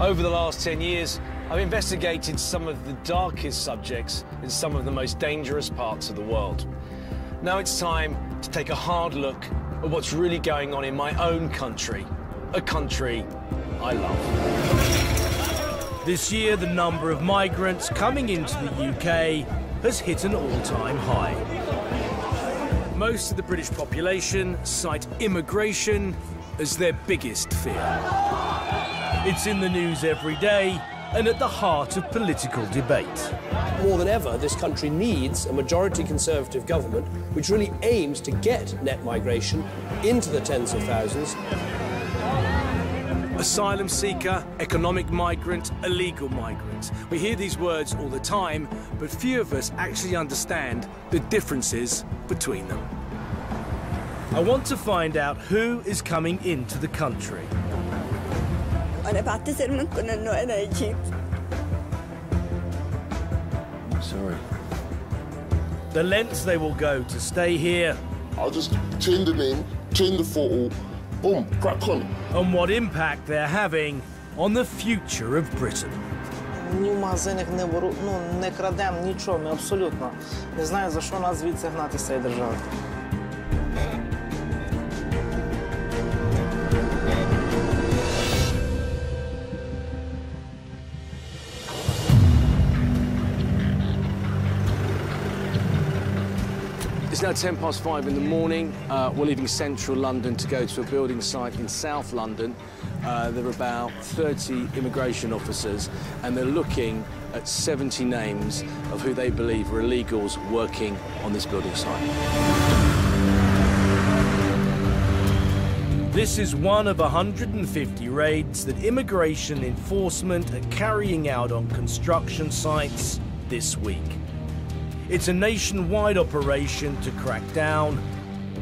Over the last 10 years, I've investigated some of the darkest subjects in some of the most dangerous parts of the world. Now it's time to take a hard look at what's really going on in my own country, a country I love. This year, the number of migrants coming into the UK has hit an all-time high. Most of the British population cite immigration as their biggest fear. It's in the news every day and at the heart of political debate. More than ever, this country needs a majority Conservative government which really aims to get net migration into the tens of thousands. Asylum seeker, economic migrant, illegal migrant. We hear these words all the time, but few of us actually understand the differences between them. I want to find out who is coming into the country. أنا بعتذر منكم إنه أنا جيت. Sorry. The lengths they will go to stay here. I'll just change the name, change the photo, boom, crack on. And what impact they're having on the future of Britain. Ні в магазинах не беру, ну не крадемо нічого, ми абсолютно. Не знаю, за що нас звідси гнати з цієї держави. It's now 10 past five in the morning. Uh, we're leaving central London to go to a building site in South London. Uh, there are about 30 immigration officers, and they're looking at 70 names of who they believe are illegals working on this building site. This is one of 150 raids that immigration enforcement are carrying out on construction sites this week. It's a nationwide operation to crack down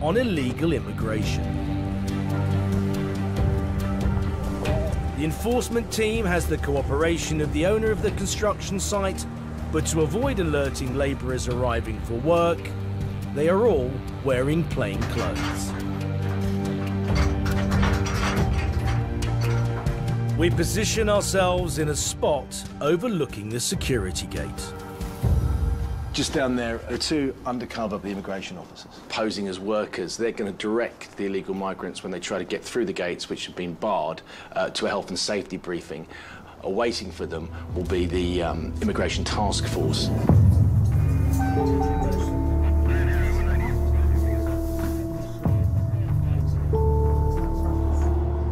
on illegal immigration. The enforcement team has the cooperation of the owner of the construction site, but to avoid alerting labourers arriving for work, they are all wearing plain clothes. We position ourselves in a spot overlooking the security gate. Just down there are two undercover immigration officers posing as workers. They're going to direct the illegal migrants when they try to get through the gates, which have been barred, uh, to a health and safety briefing. Awaiting for them will be the um, immigration task force.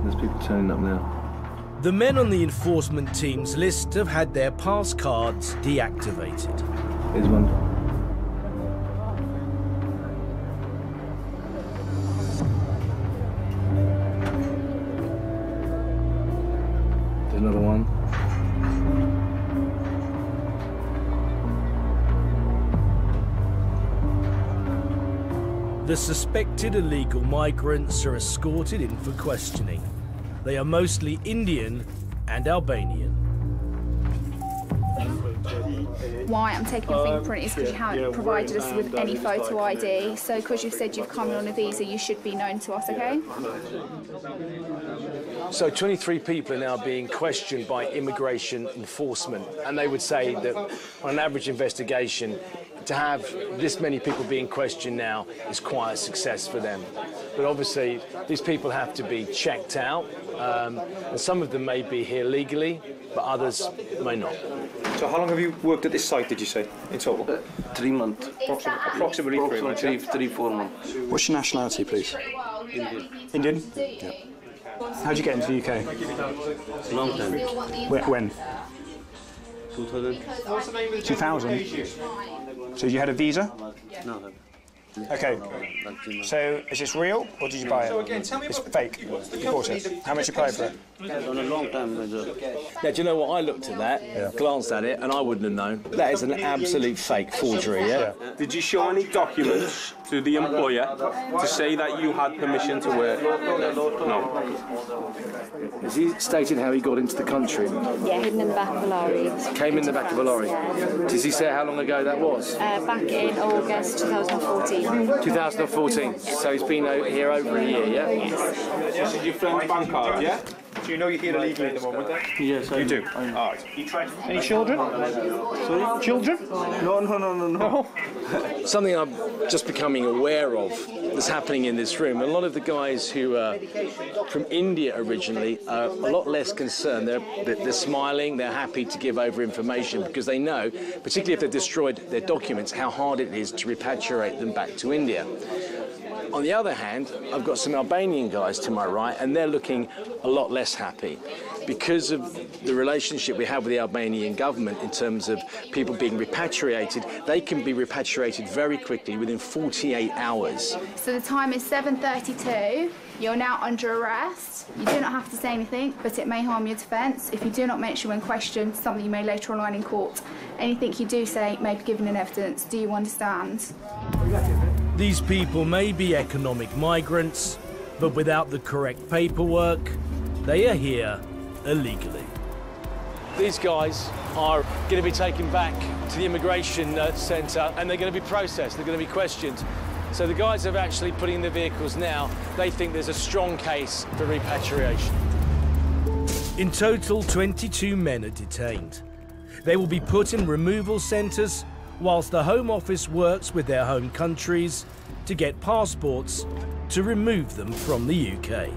There's people turning up now. The men on the enforcement team's list have had their pass cards deactivated. Here's one. Another one. The suspected illegal migrants are escorted in for questioning. They are mostly Indian and Albanian. Why I'm taking your fingerprint is because you haven't provided us with any photo ID. So because you've said you've come on a visa, you should be known to us, okay? So 23 people are now being questioned by immigration enforcement, and they would say that on an average investigation, to have this many people being questioned now is quite a success for them. But obviously, these people have to be checked out, um, and some of them may be here legally, but others may not. So how long have you worked at this site, did you say, in total? Three months. Approximately, approximately three months. Three, yeah? three, four months. What's your nationality, please? Indian. Indian? Yeah. How'd you get into the UK? Long time. Wh- When? 2000. 2000? So you had a visa? No, no. Okay. So is this real or did you buy it? So again, tell me it's about- fake. You bought it. How much you paid for it? On a long time. Now, do you know what? I looked at that, glanced at it, and I wouldn't have known. That is an absolute fake forgery, yeah? Did you show any documents to the employer to say that you had permission to work? No. Has he stated how he got into the country? Yeah, hidden in the back of a lorry. Came in the back of a lorry. Does he say how long ago that was? Uh, back in August 2014. 2014. So he's been here over a year, yeah? This is your friend's bank card, yeah? Do you know you're here illegally at the moment then? Yes, I You do? I know. All right. Any children? Sorry? Children? No, no, no, no, no. Something I'm just becoming aware of that's happening in this room. A lot of the guys who are from India originally are a lot less concerned. They're, they're they're smiling, they're happy to give over information because they know, particularly if they've destroyed their documents, how hard it is to repatriate them back to India. On the other hand, I've got some Albanian guys to my right, and they're looking a lot less happy because of the relationship we have with the Albanian government in terms of people being repatriated. They can be repatriated very quickly within 48 hours. So the time is 7.32. You're now under arrest. You do not have to say anything, but it may harm your defence if you do not mention when questioned something you may later on in court. Anything you do say may be given in evidence. Do you understand? These people may be economic migrants, but without the correct paperwork, they are here illegally. These guys are going to be taken back to the immigration uh, centre and they're going to be processed, they're going to be questioned. So the guys are actually putting in the vehicles now. They think there's a strong case for repatriation. In total, 22 men are detained. They will be put in removal centres whilst the Home Office works with their home countries to get passports to remove them from the UK.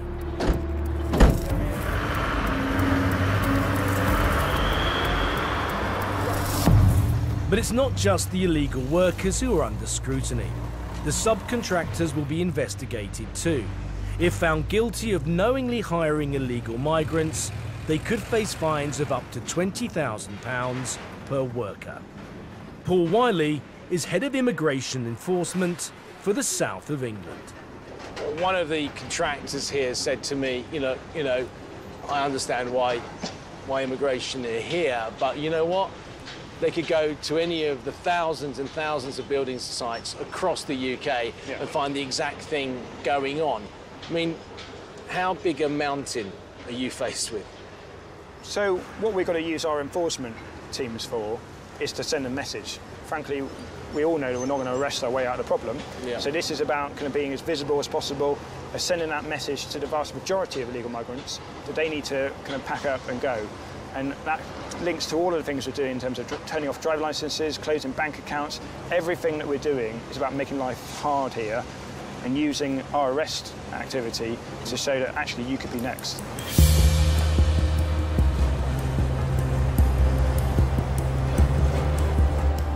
But it's not just the illegal workers who are under scrutiny. The subcontractors will be investigated too. If found guilty of knowingly hiring illegal migrants, they could face fines of up to £20,000 per worker. Paul Wiley is head of immigration enforcement for the south of England. One of the contractors here said to me, you know, you know, I understand why, why immigration are here, but you know what? They could go to any of the thousands and thousands of building sites across the UK and find the exact thing going on. I mean, how big a mountain are you faced with? So what we've got to use our enforcement teams for is to send a message. Frankly, we all know that we're not going to arrest our way out of the problem. Yeah. So this is about kind of being as visible as possible, as sending that message to the vast majority of illegal migrants that they need to kind of pack up and go. And that links to all of the things we're doing in terms of turning off driver licenses, closing bank accounts. Everything that we're doing is about making life hard here and using our arrest activity to show that actually you could be next.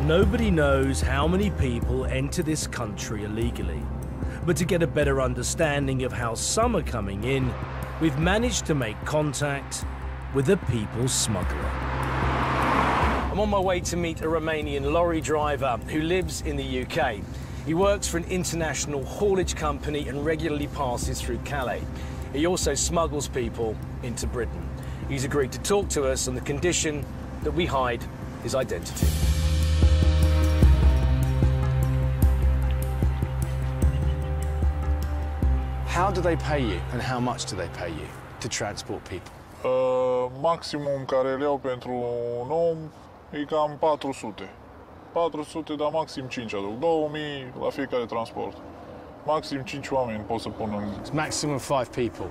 Nobody knows how many people enter this country illegally. But to get a better understanding of how some are coming in, we've managed to make contact with a people smuggler. I'm on my way to meet a Romanian lorry driver who lives in the UK. He works for an international haulage company and regularly passes through Calais. He also smuggles people into Britain. He's agreed to talk to us on the condition that we hide his identity. How do they pay you and how much do they pay you to transport people? Uh, maximum care îl iau pentru un om e cam 400. 400, dar maxim 5 aduc. 2000 la fiecare transport. Maxim 5 oameni pot să pun în... It's maximum five people.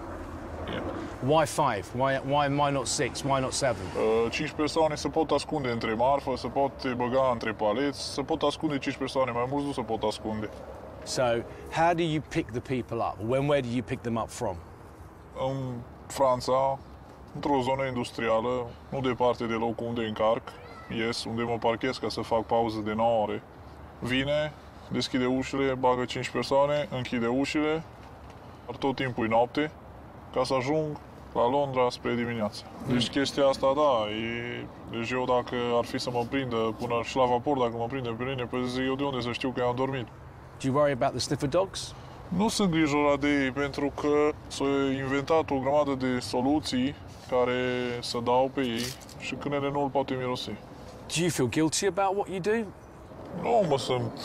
Why five? Why, why, why not six? Why not seven? Uh, 5 persoane se pot ascunde între marfă, se pot băga între paleți, se pot ascunde 5 persoane, mai mulți nu se pot ascunde. So, how do you pick the people up? When, where do you pick them up from? În Franța, într-o zonă industrială, nu departe de locul unde încarc, ies, unde mă parchez ca să fac pauză de 9 ore. Vine, deschide ușile, bagă 5 persoane, închide ușile, dar tot timpul e noapte, ca să ajung la Londra spre dimineață. Deci chestia asta, da, e... Deci eu dacă ar fi să mă prindă până și la vapor, dacă mă prinde pe linie, păi zic eu de unde să știu că eu am dormit. Do you worry about the sniffer dogs? Nu sunt grijorat de ei pentru că s-au inventat o grămadă de soluții care să dau pe ei și câinele nu îl poate mirosi. Do you feel guilty about what you do? Nu mă sunt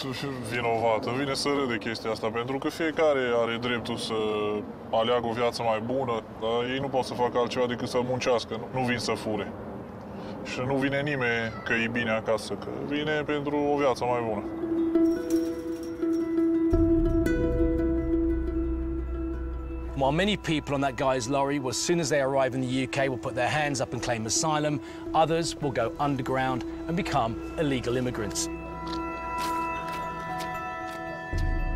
vinovat, îmi vine să râd de chestia asta, pentru că fiecare are dreptul să aleagă o viață mai bună, dar ei nu pot să facă altceva decât să muncească, nu, nu vin să fure. Și nu vine nimeni că e bine acasă, că vine pentru o viață mai bună. While many people on that guy's lorry will, as soon as they arrive in the UK, will put their hands up and claim asylum, others will go underground and become illegal immigrants.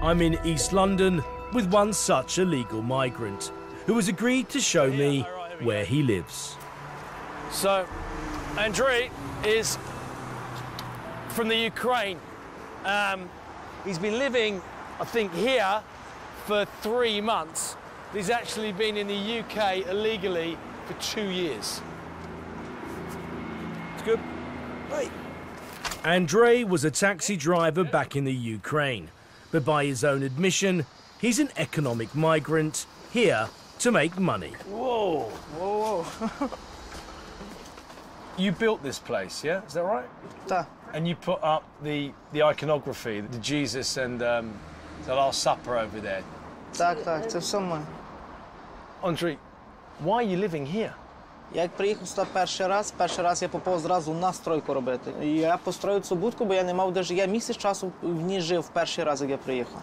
I'm in East London with one such illegal migrant who has agreed to show me where he lives. So, Andrei is from the Ukraine. Um, he's been living, I think, here for three months. He's actually been in the UK illegally for two years. It's good. Right. Andrei was a taxi driver back in the Ukraine, but by his own admission, he's an economic migrant here to make money. Whoa, whoa, whoa. You built this place, yeah? Is that right? Ta. And you put up the, the iconography, the Jesus and um, the Last Supper over there. Так, так, це все ми. Andrei, why are you living here? Я як приїхав сюди перший раз, перший раз я попав зразу на стройку робити. І я построїв цю будку, бо я не мав де жити. Я місяць часу в ній жив перший раз, як я приїхав.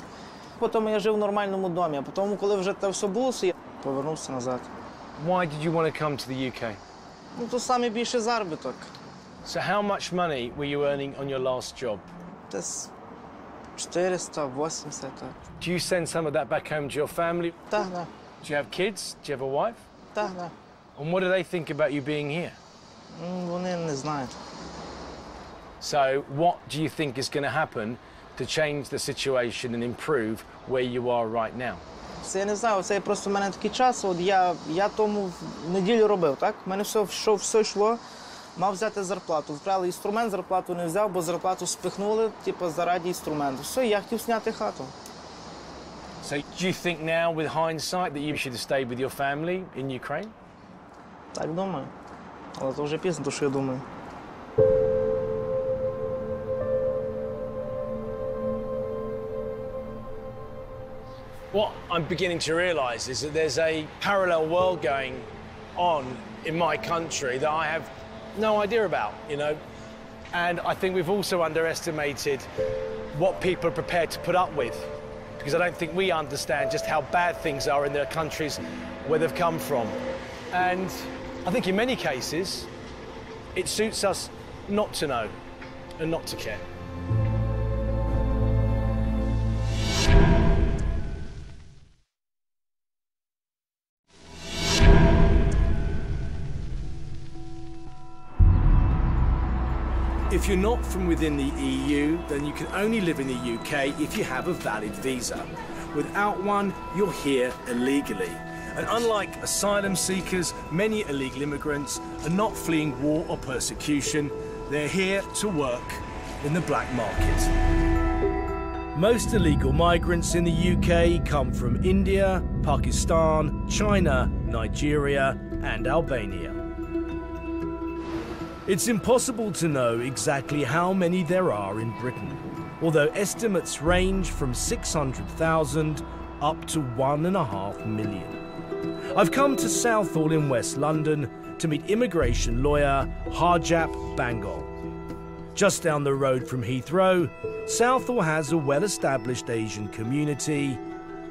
Потім я жив в нормальному домі, а потім, коли вже це все було, я повернувся назад. Why did you want to come to the UK? Ну, то саме більший заробіток. So how much money were you earning on your last job? Десь 400, 80, так. Do you send some of that back home to your family? Так, так, Do you have kids? Do you have a wife? так, так. And what do they think about you being here? М, Вони не знають. So what do you think is going to happen to change the situation and improve where you are right now? Це я не знаю, це просто в мене такий час. От я, я тому в неділю робив, так? У мене все, що, все йшло, мав взяти зарплату. Вкрали інструмент, зарплату не взяв, бо зарплату спихнули, типу, заради інструменту. Все, я хотів зняти хату. So do you think now, with hindsight, that you should have stayed with your family in Ukraine? Так думаю. Але це вже пізно, то що я думаю. What I'm beginning to realise is that there's a parallel world going on in my country that I have no idea about, you know. And I think we've also underestimated what people are prepared to put up with because I don't think we understand just how bad things are in their countries where they've come from. And I think in many cases, it suits us not to know and not to care. You're not from within the EU, then you can only live in the UK if you have a valid visa. Without one, you're here illegally. And unlike asylum seekers, many illegal immigrants are not fleeing war or persecution. They're here to work in the black market. Most illegal migrants in the UK come from India, Pakistan, China, Nigeria, and Albania. It's impossible to know exactly how many there are in Britain, although estimates range from 600,000 up to one and a half million. I've come to Southall in West London to meet immigration lawyer Harjap Bhangal. Just down the road from Heathrow, Southall has a well-established Asian community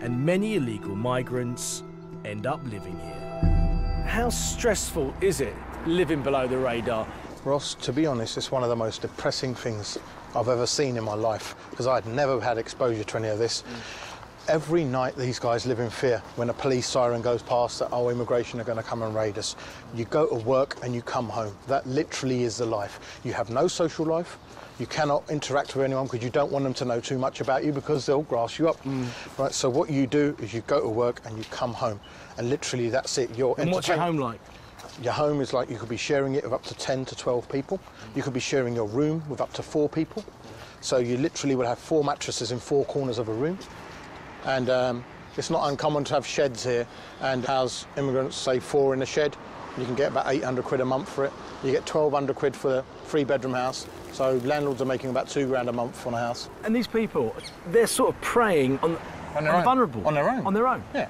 and many illegal migrants end up living here. How stressful is it living below the radar? Ross, to be honest, it's one of the most depressing things I've ever seen in my life because I'd never had exposure to any of this. Every night, these guys live in fear when a police siren goes past that, oh, immigration are going to come and raid us. You go to work and you come home. That literally is the life. You have no social life. You cannot interact with anyone because you don't want them to know too much about you because they'll grass you up. Mm. Right. So what you do is you go to work and you come home, and literally that's it. You're And what's your home like? Your home is like you could be sharing it with up to 10 to 12 people. You could be sharing your room with up to four people. So you literally would have four mattresses in four corners of a room. And um, it's not uncommon to have sheds here and house immigrants, say four in a shed. You can get about 800 quid a month for it. You get 1200 quid for a three bedroom house. So landlords are making about two grand a month on a house. And these people, they're sort of preying on, On their on own. vulnerable. On their own. On their own. Yeah.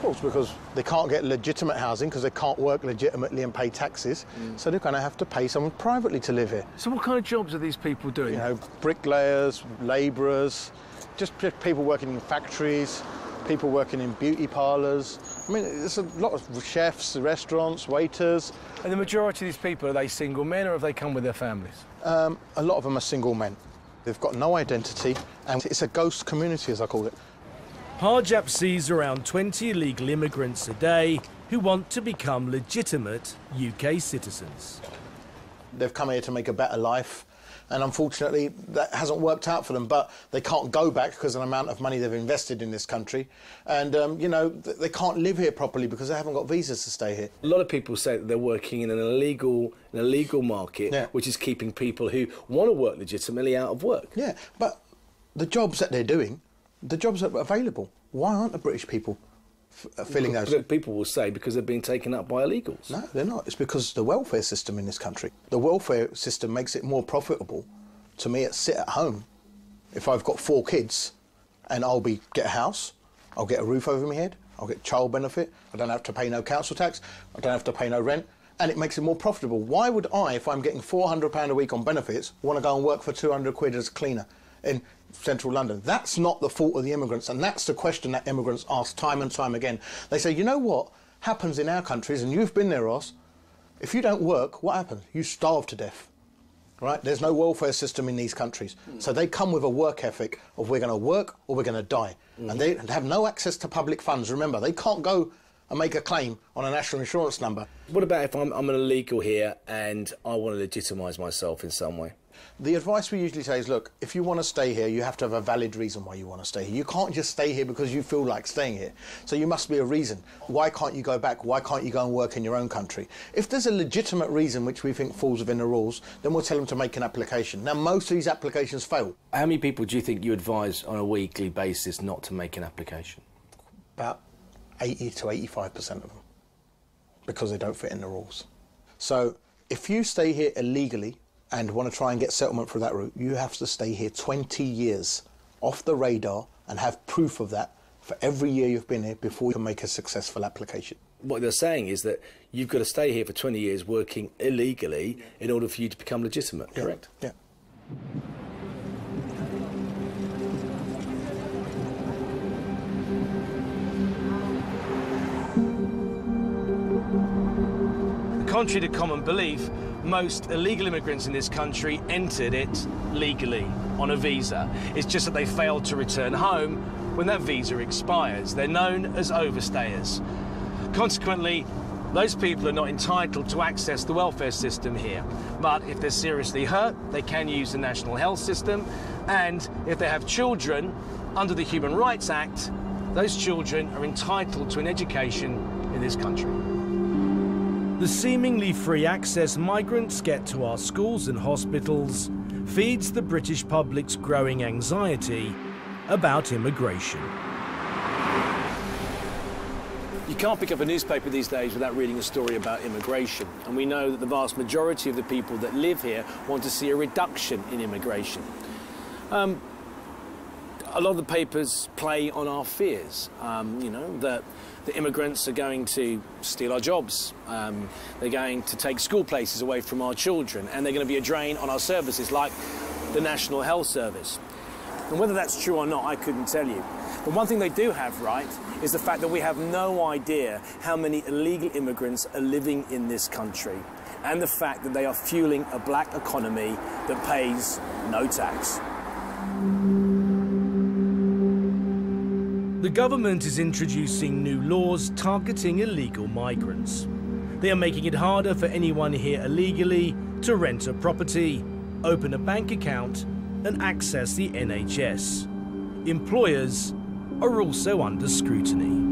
Of course, because they can't get legitimate housing because they can't work legitimately and pay taxes. So they're going to have to pay someone privately to live here. So what kind of jobs are these people doing? You know, bricklayers, labourers, just people working in factories, people working in beauty parlours, I mean, there's a lot of chefs, restaurants, waiters. And the majority of these people, are they single men or have they come with their families? Um, a lot of them are single men. They've got no identity, and it's a ghost community, as I call it. Harjap sees around 20 illegal immigrants a day who want to become legitimate UK citizens. They've come here to make a better life, and unfortunately, that hasn't worked out for them. But they can't go back because of the amount of money they've invested in this country, and um, you know they can't live here properly because they haven't got visas to stay here. A lot of people say that they're working in an illegal, an illegal market, Yeah. which is keeping people who want to work legitimately out of work. Yeah, but the jobs that they're doing, the jobs that are available, why aren't the British people f- uh, filling those? People will say because they're being taken up by illegals. No, they're not. It's because the welfare system in this country. The welfare system makes it more profitable to me at sit at home. If I've got four kids and I'll be get a house, I'll get a roof over my head, I'll get child benefit, I don't have to pay no council tax, I don't have to pay no rent, and it makes it more profitable. Why would I, if I'm getting £400 a week on benefits, want to go and work for 200 quid as a cleaner in central London? That's not the fault of the immigrants, and that's the question that immigrants ask time and time again. They say, you know what happens in our countries, and you've been there, Ross, if you don't work, what happens? You starve to death. Right? There's no welfare system in these countries. Mm. So they come with a work ethic of we're going to work or we're going to die. Mm. And they have no access to public funds. Remember, they can't go and make a claim on a national insurance number. What about if I'm, I'm an illegal here and I want to legitimise myself in some way? The advice we usually say is look, if you want to stay here, you have to have a valid reason why you want to stay here. You can't just stay here because you feel like staying here. So you must be a reason. Why can't you go back? Why can't you go and work in your own country? If there's a legitimate reason which we think falls within the rules, then we'll tell them to make an application. Now, most of these applications fail. How many people do you think you advise on a weekly basis not to make an application? About 80 to 85% of them because they don't fit in the rules. So if you stay here illegally and want to try and get settlement through that route, you have to stay here 20 years off the radar and have proof of that for every year you've been here before you can make a successful application. What they're saying is that you've got to stay here for 20 years working illegally in order for you to become legitimate, correct? Yeah. Contrary to common belief, most illegal immigrants in this country entered it legally on a visa. It's just that they failed to return home when that visa expires. They're known as overstayers. Consequently, those people are not entitled to access the welfare system here. But if they're seriously hurt, they can use the national health system. And if they have children, under the Human Rights Act, those children are entitled to an education in this country. The seemingly free access migrants get to our schools and hospitals feeds the British public's growing anxiety about immigration. You can't pick up a newspaper these days without reading a story about immigration. And we know that the vast majority of the people that live here want to see a reduction in immigration. Um, a lot of the papers play on our fears. Um, you know, that the immigrants are going to steal our jobs, um, they're going to take school places away from our children, and they're going to be a drain on our services like the National Health Service. And whether that's true or not, I couldn't tell you. But one thing they do have right is the fact that we have no idea how many illegal immigrants are living in this country, and the fact that they are fueling a black economy that pays no tax. The government is introducing new laws targeting illegal migrants. They are making it harder for anyone here illegally to rent a property, open a bank account, and access the NHS. Employers are also under scrutiny.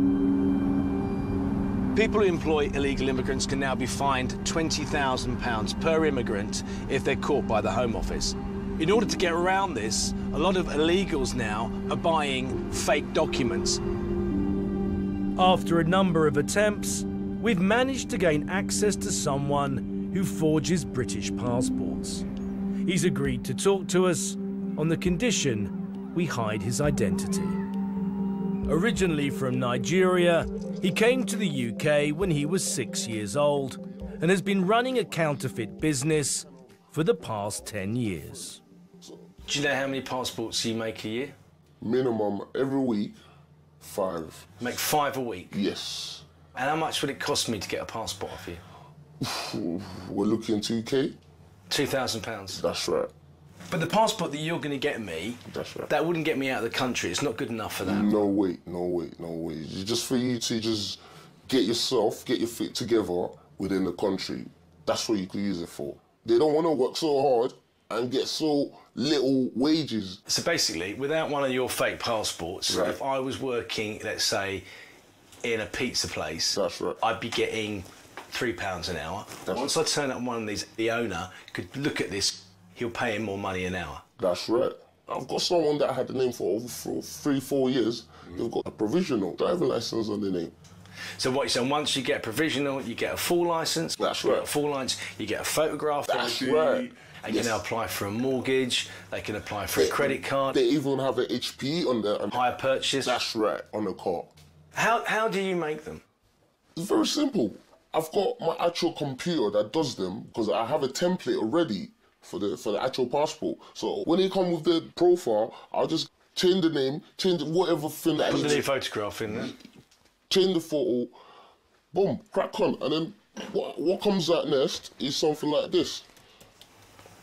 People who employ illegal immigrants can now be fined £20,000 per immigrant if they're caught by the Home Office. In order to get around this, a lot of illegals now are buying fake documents. After a number of attempts, we've managed to gain access to someone who forges British passports. He's agreed to talk to us on the condition we hide his identity. Originally from Nigeria, he came to the UK when he was six years old and has been running a counterfeit business for the past 10 years. Do you know how many passports you make a year? Minimum every week, five. Make five a week? Yes. And how much would it cost me to get a passport off you? We're looking 2K. £2,000. That's right. But the passport that you're going to get me, right. that wouldn't get me out of the country. It's not good enough for that. No way, no way, no way. Just for you to just get yourself, get your feet together within the country. That's what you could use it for. They don't want to work so hard and get so little wages. So basically, without one of your fake passports, Right. if I was working, let's say, in a pizza place, That's right. I'd be getting three pounds an hour. Once I turn up one of these, the owner could look at this. He'll pay him more money an hour. That's right. I've got someone that I had the name for over three, four years. They've got a provisional driving license on the name. So what you're saying? Once you get a provisional, you get a full license. That's You get right. a full license. You get a photograph. That's right. And Yes. you now apply for a mortgage. They can apply for a credit card. They even have an HP on. And hire purchase. That's right, on the car. How how do you make them? It's very simple. I've got my actual computer that does them because I have a template already for the for the actual passport. So when they come with the profile, I'll just change the name, change whatever thing Put the new photograph in there. change the photo, boom, crack on, and then what, what comes out next is something like this.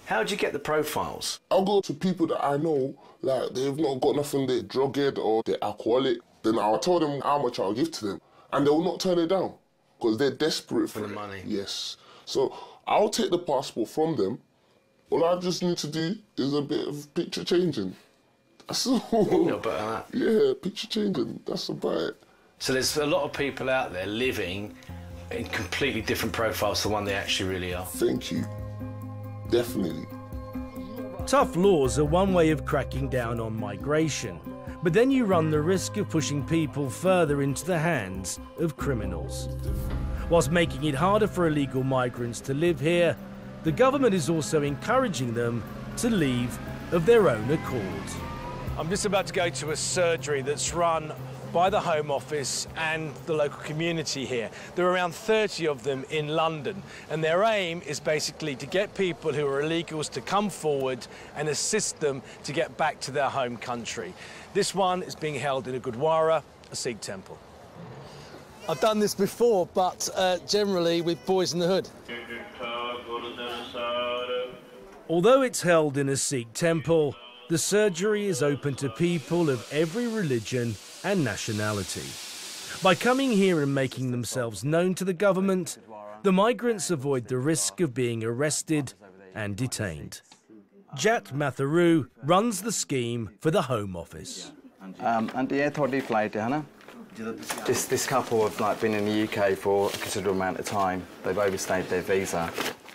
How do you get the profiles? I'll go to people that I know, like they've not got nothing, they're drug head or they're alcoholic. Then I'll tell them how much I'll give to them, and they'll not turn it down because they're desperate for, the it. money. Yes. So I'll take the passport from them. All I just need to do is a bit of picture changing. That's all. little bit of that. Yeah, picture changing. That's about it. So there's a lot of people out there living in completely different profiles to the one they actually really are. Thank you. Definitely. Tough laws are one way of cracking down on migration, but then you run the risk of pushing people further into the hands of criminals. Whilst making it harder for illegal migrants to live here, the government is also encouraging them to leave of their own accord. I'm just about to go to a surgery that's run by the Home Office and the local community here. There are around 30 of them in London, and their aim is basically to get people who are illegals to come forward and assist them to get back to their home country. This one is being held in a Gurdwara, a Sikh temple. I've done this before, but uh, generally with Boys in the Hood. Although it's held in a Sikh temple, the surgery is open to people of every religion and nationality. By coming here and making themselves known to the government, the migrants avoid the risk of being arrested and detained. Jat Matharu runs the scheme for the Home Office. Um, and the A30 flight? This, this couple have like been in the UK for a considerable amount of time. They've overstayed their visa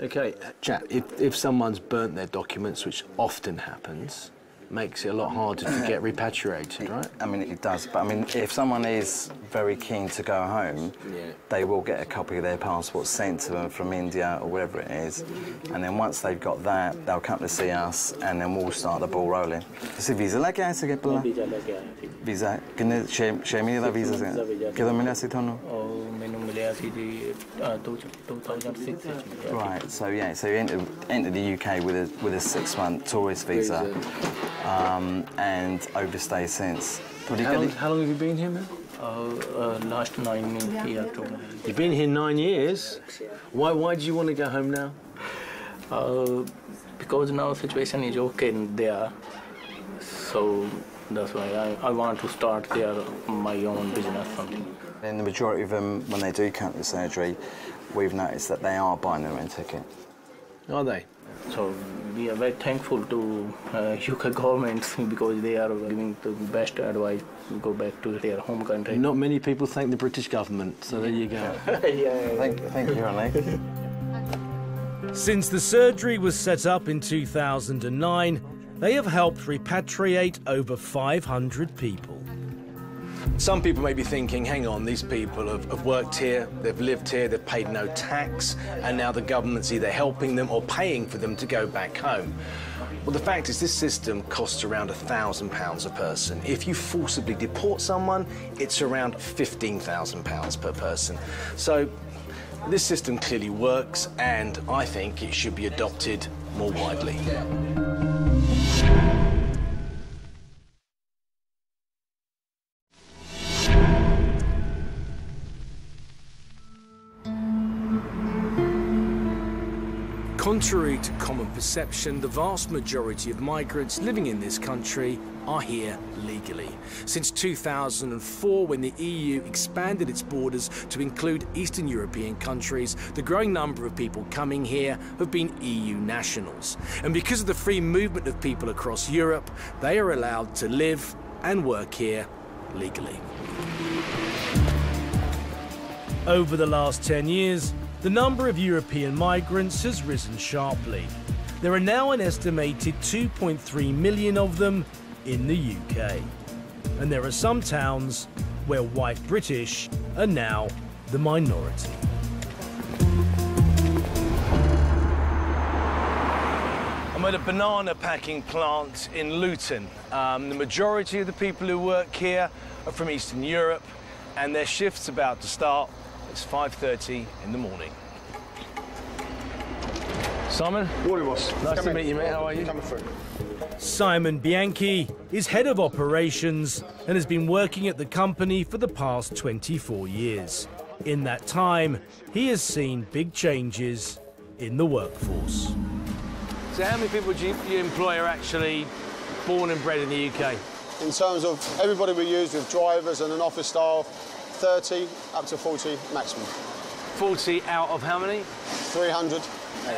Okay, chat. If, if someone's burnt their documents, which often happens, makes it a lot harder to get repatriated, right? I mean, it does. But I mean, if someone is very keen to go home, yeah. they will get a copy of their passport sent to them from India or wherever it is. And then once they've got that, they'll come to see us, and then we'll start the ball rolling. किसी visa लेके आए सके Visa? Can कितने छह me का visa? Can किधर मिला सी थानू right so yeah so you enter, enter the UK with a with a 6 month tourist visa. visa um, and overstay since. What How long, how long have you been here, man? Uh, last nine years to You've been here nine years. Why, why do you want to go home now? uh, because now situation is okay there so that's why I, I want to start there my own business something And the majority of them, when they do come to surgery, we've noticed that they are buying their own ticket. Are they? so we are very thankful to uh, UK government because they are giving the best advice to go back to their home country Not many people thank the British government, so there you go. yeah. Thank, thank you, Ronnie. Since the surgery was set up in 2009, they have helped repatriate over 500 people. Some people may be thinking, hang on, these people have, have, worked here, they've lived here, they've paid no tax, and now the government's either helping them or paying for them to go back home. Well, the fact is, this system costs around £1,000 a person. If you forcibly deport someone, it's around £15,000 per person. So, this system clearly works, and I think it should be adopted more widely. Contrary to common perception, the vast majority of migrants living in this country are here legally. Since 2004, when the EU expanded its borders to include Eastern European countries, the growing number of people coming here have been EU nationals. And because of the free movement of people across Europe, they are allowed to live and work here legally. Over the last 10 years, the number of European migrants has risen sharply. There are now an estimated 2.3 million of them in the UK. And there are some towns where white British are now the minority. I'm at a banana packing plant in Luton. Um, the majority of the people who work here are from Eastern Europe and their shift's about to start it's 5.30 in the morning. Simon? Morning, boss. Nice Come to in. meet you, mate. How are you? Coming through. Simon Bianchi is head of operations and has been working at the company for the past 24 years. In that time, he has seen big changes in the workforce. So how many people do you, you employ are actually born and bred in the UK? In terms of everybody we use with drivers and an office staff, 30 up to 40 maximum. 40 out of how many? 300.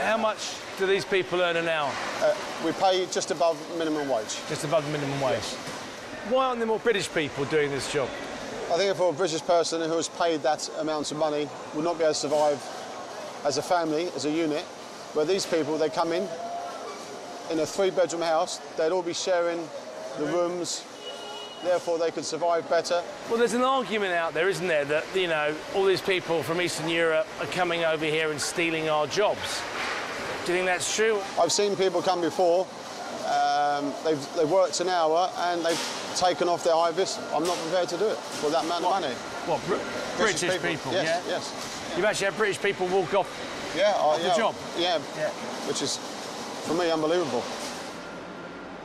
How much do these people earn an hour? Uh, we pay just above minimum wage. Just above minimum wage. Why aren't there more British people doing this job? I think if a British person who has paid that amount of money would not be able to survive as a family, as a unit, where these people, they come in, in a three-bedroom house, they'd all be sharing the rooms, therefore they could survive better. Well, there's an argument out there, isn't there, that, you know, all these people from Eastern Europe are coming over here and stealing our jobs. Do you think that's true? I've seen people come before, um, they've, they've worked an hour and they've taken off their hi-vis. I'm not prepared to do it for that amount What? of money. What, Br British, people? Yes, yeah? yes. You've actually had British people walk off, Yeah, uh, off yeah, the job? Yeah, which is, for me, unbelievable.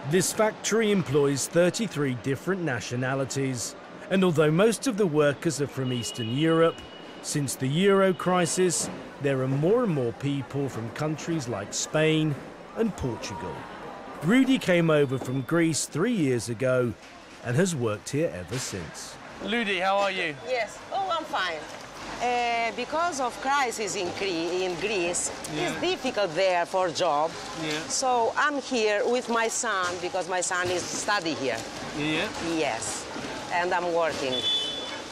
This factory employs 33 different nationalities, and although most of the workers are from Eastern Europe, since the Euro crisis, there are more and more people from countries like Spain and Portugal. Rudy came over from Greece three years ago and has worked here ever since. Ludi, how are you? Yes. Oh, I'm fine. Uh, because of crisis in, Gre- in Greece, Yeah. it's difficult there for job. Yeah. So I'm here with my son because my son is study here. Yeah. Yes, and I'm working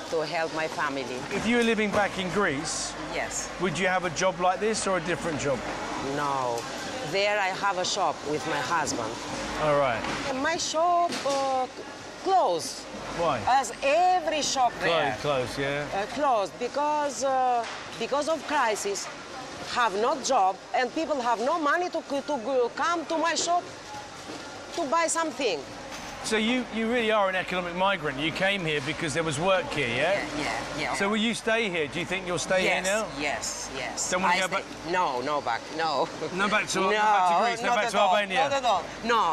to help my family. If you were living back in Greece, Yes. would you have a job like this or a different job? No. There I have a shop with my husband. All right. My shop uh, closed. Why? As every shop there. Close, close, yeah. uh, closed because uh, because of crisis have no job and people have no money to, to come to my shop to buy something So you, you really are an economic migrant. You came here because there was work here, yeah? yeah yeah So will you stay here? Do you think you'll stay yes, here now? yes yes Don't wanna I go back- no no back no No back to, no, no back to Greece, no back to all, Albania? not at all no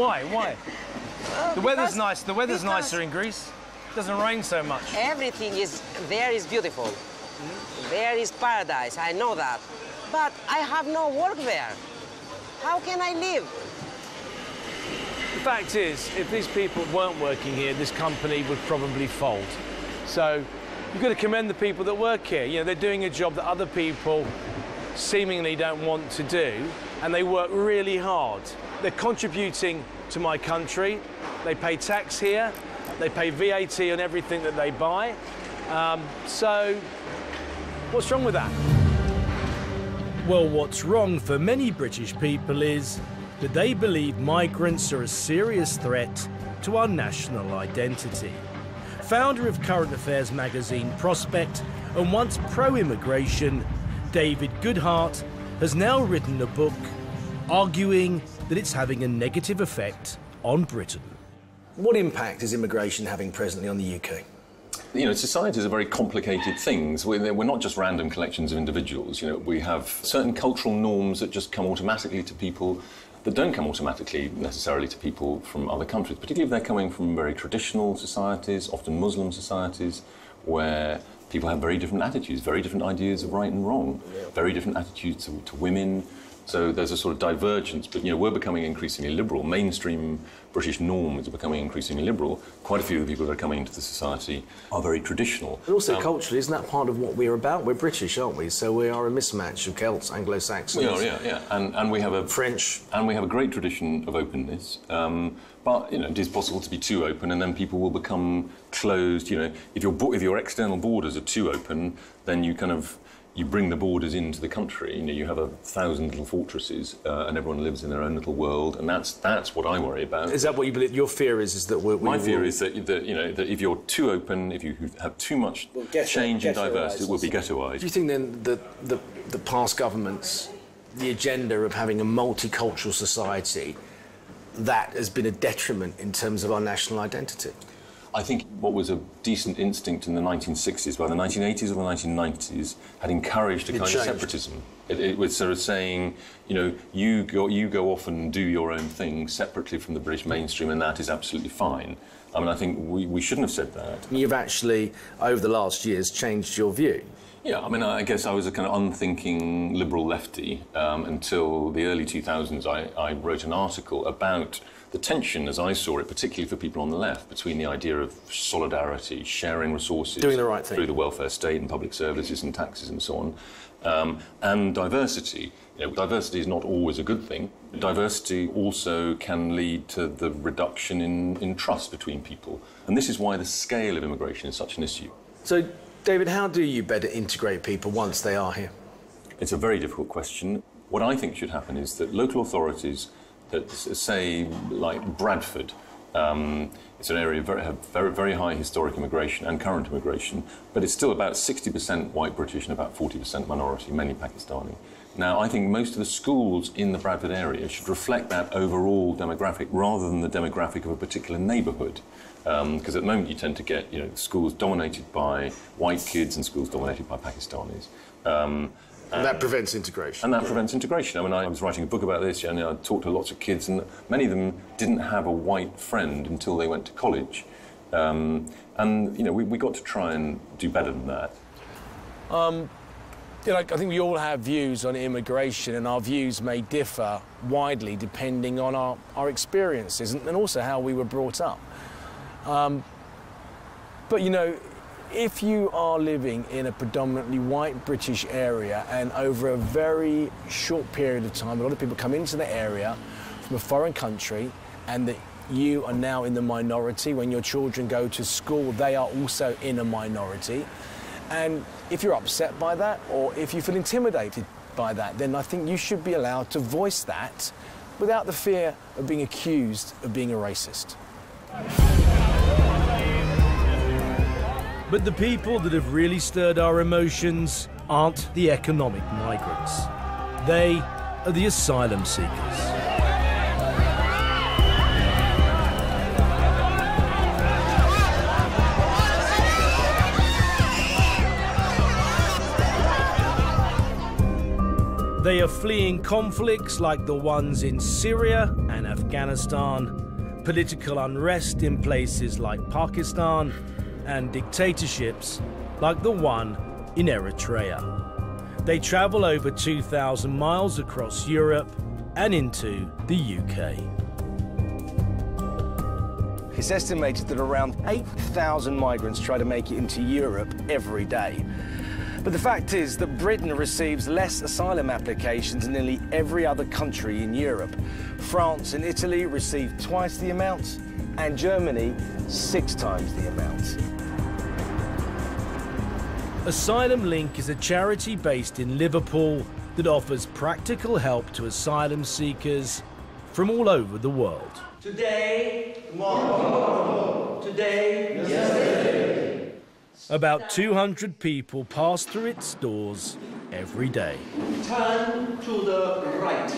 Why? Why? The weather's nice. The weather's nicer in Greece. It doesn't rain so much. everything is there is beautiful there is paradise I know that but I have no work there how can I live The fact is, if these people weren't working here, this company would probably fold. So you've got to commend the people that work here. You know, they're doing a job that other people seemingly don't want to do, and they work really hard. They're contributing to my country. They pay tax here. They pay VAT on everything that they buy. Um, so what's wrong with that? Well, what's wrong for many British people is that they believe migrants are a serious threat to our national identity. Founder of current affairs magazine Prospect and once pro immigration, David Goodhart has now written a book arguing that it's having a negative effect on Britain. What impact is immigration having presently on the UK? You know, societies are very complicated things. We're, we're not just random collections of individuals. You know, we have certain cultural norms that just come automatically to people that don't come automatically necessarily to people from other countries, particularly if they're coming from very traditional societies, often Muslim societies, where people have very different attitudes, very different ideas of right and wrong, very different attitudes to, to women. So there's a sort of divergence, but you know we're becoming increasingly liberal. Mainstream British norms are becoming increasingly liberal. Quite a few of the people that are coming into the society are very traditional. But also Um, culturally, isn't that part of what we're about? We're British, aren't we? So we are a mismatch of Celts, Anglo-Saxons. We are, yeah, yeah, and and we have a French, and we have a great tradition of openness. Um, but you know, it is possible to be too open, and then people will become closed. You know, if your if your external borders are too open, then you kind of you bring the borders into the country. You know, you have a thousand little fortresses, uh, and everyone lives in their own little world, and that's that's what I worry about. Is that what you believe? Your fear is, is that we're, we My fear will- is that, that you know that if you're too open, if you have too much ghetto- change and diversity, it will be ghettoised. ghettoized. Do you think then that the, the past governments, the agenda of having a multicultural society, that has been a detriment in terms of our national identity? I think what was a decent instinct in the 1960s, by the 1980s or the 1990s, had encouraged a It kind changed. of separatism. It, it was sort of saying, you know, you go, you go off and do your own thing separately from the British mainstream, and that is absolutely fine. I mean, I think we, we shouldn't have said that. You've actually, over the last years, changed your view. Yeah, I mean, I guess I was a kind of unthinking liberal lefty um, until the early 2000s. I, I wrote an article about the tension, as I saw it, particularly for people on the left, between the idea of solidarity, sharing resources, Doing the right thing. through the welfare state and public services and taxes and so on, um, and diversity. You know, diversity is not always a good thing. Diversity also can lead to the reduction in, in trust between people, and this is why the scale of immigration is such an issue. So, David, how do you better integrate people once they are here? It's a very difficult question. What I think should happen is that local authorities that say, like Bradford, um, it's an area of very, very, very high historic immigration and current immigration, but it's still about 60% white British and about 40% minority, mainly Pakistani. Now, I think most of the schools in the Bradford area should reflect that overall demographic rather than the demographic of a particular neighbourhood. Because at the moment you tend to get you know, schools dominated by white kids and schools dominated by Pakistanis. Um, And that prevents integration. and that prevents integration. I mean, I was writing a book about this, and I talked to lots of kids, and many of them didn't have a white friend until they went to college. Um, and, you know, we, we got to try and do better than that. Um, you know, I think we all have views on immigration, and our views may differ widely depending on our, our experiences and, and also how we were brought up. Um, but you know, if you are living in a predominantly white British area and over a very short period of time, a lot of people come into the area from a foreign country and that you are now in the minority, when your children go to school, they are also in a minority. And if you're upset by that or if you feel intimidated by that, then I think you should be allowed to voice that without the fear of being accused of being a racist. But the people that have really stirred our emotions aren't the economic migrants. They are the asylum seekers. They are fleeing conflicts like the ones in Syria and Afghanistan, political unrest in places like Pakistan, and dictatorships like the one in Eritrea. They travel over 2,000 miles across Europe and into the UK. It's estimated that around 8,000 migrants try to make it into Europe every day. But the fact is that Britain receives less asylum applications than nearly every other country in Europe. France and Italy receive twice the amount, and Germany six times the amount. Asylum Link is a charity based in Liverpool that offers practical help to asylum seekers from all over the world. Today, tomorrow, today, yesterday. About 200 people pass through its doors every day. Turn to the right.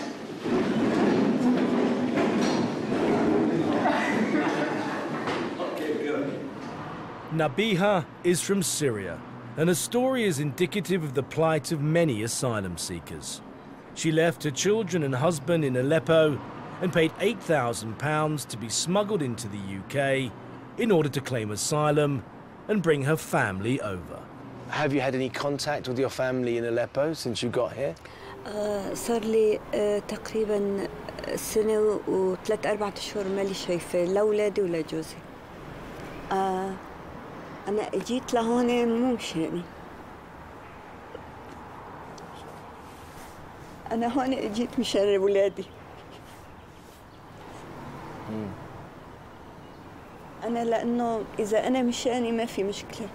Okay, good. Nabiha is from Syria, and her story is indicative of the plight of many asylum seekers. She left her children and husband in Aleppo and paid £8,000 to be smuggled into the UK in order to claim asylum and bring her family over. Have you had any contact with your family in Aleppo since you got here? آه، صار لي آه، تقريبا سنة وثلاث أربعة أشهر مالي شايفة لا أولادي ولا جوزي آه، أنا جيت لهون مو مشاني أنا هون جيت مشان أولادي أنا لأنه إذا أنا مشاني ما في مشكلة.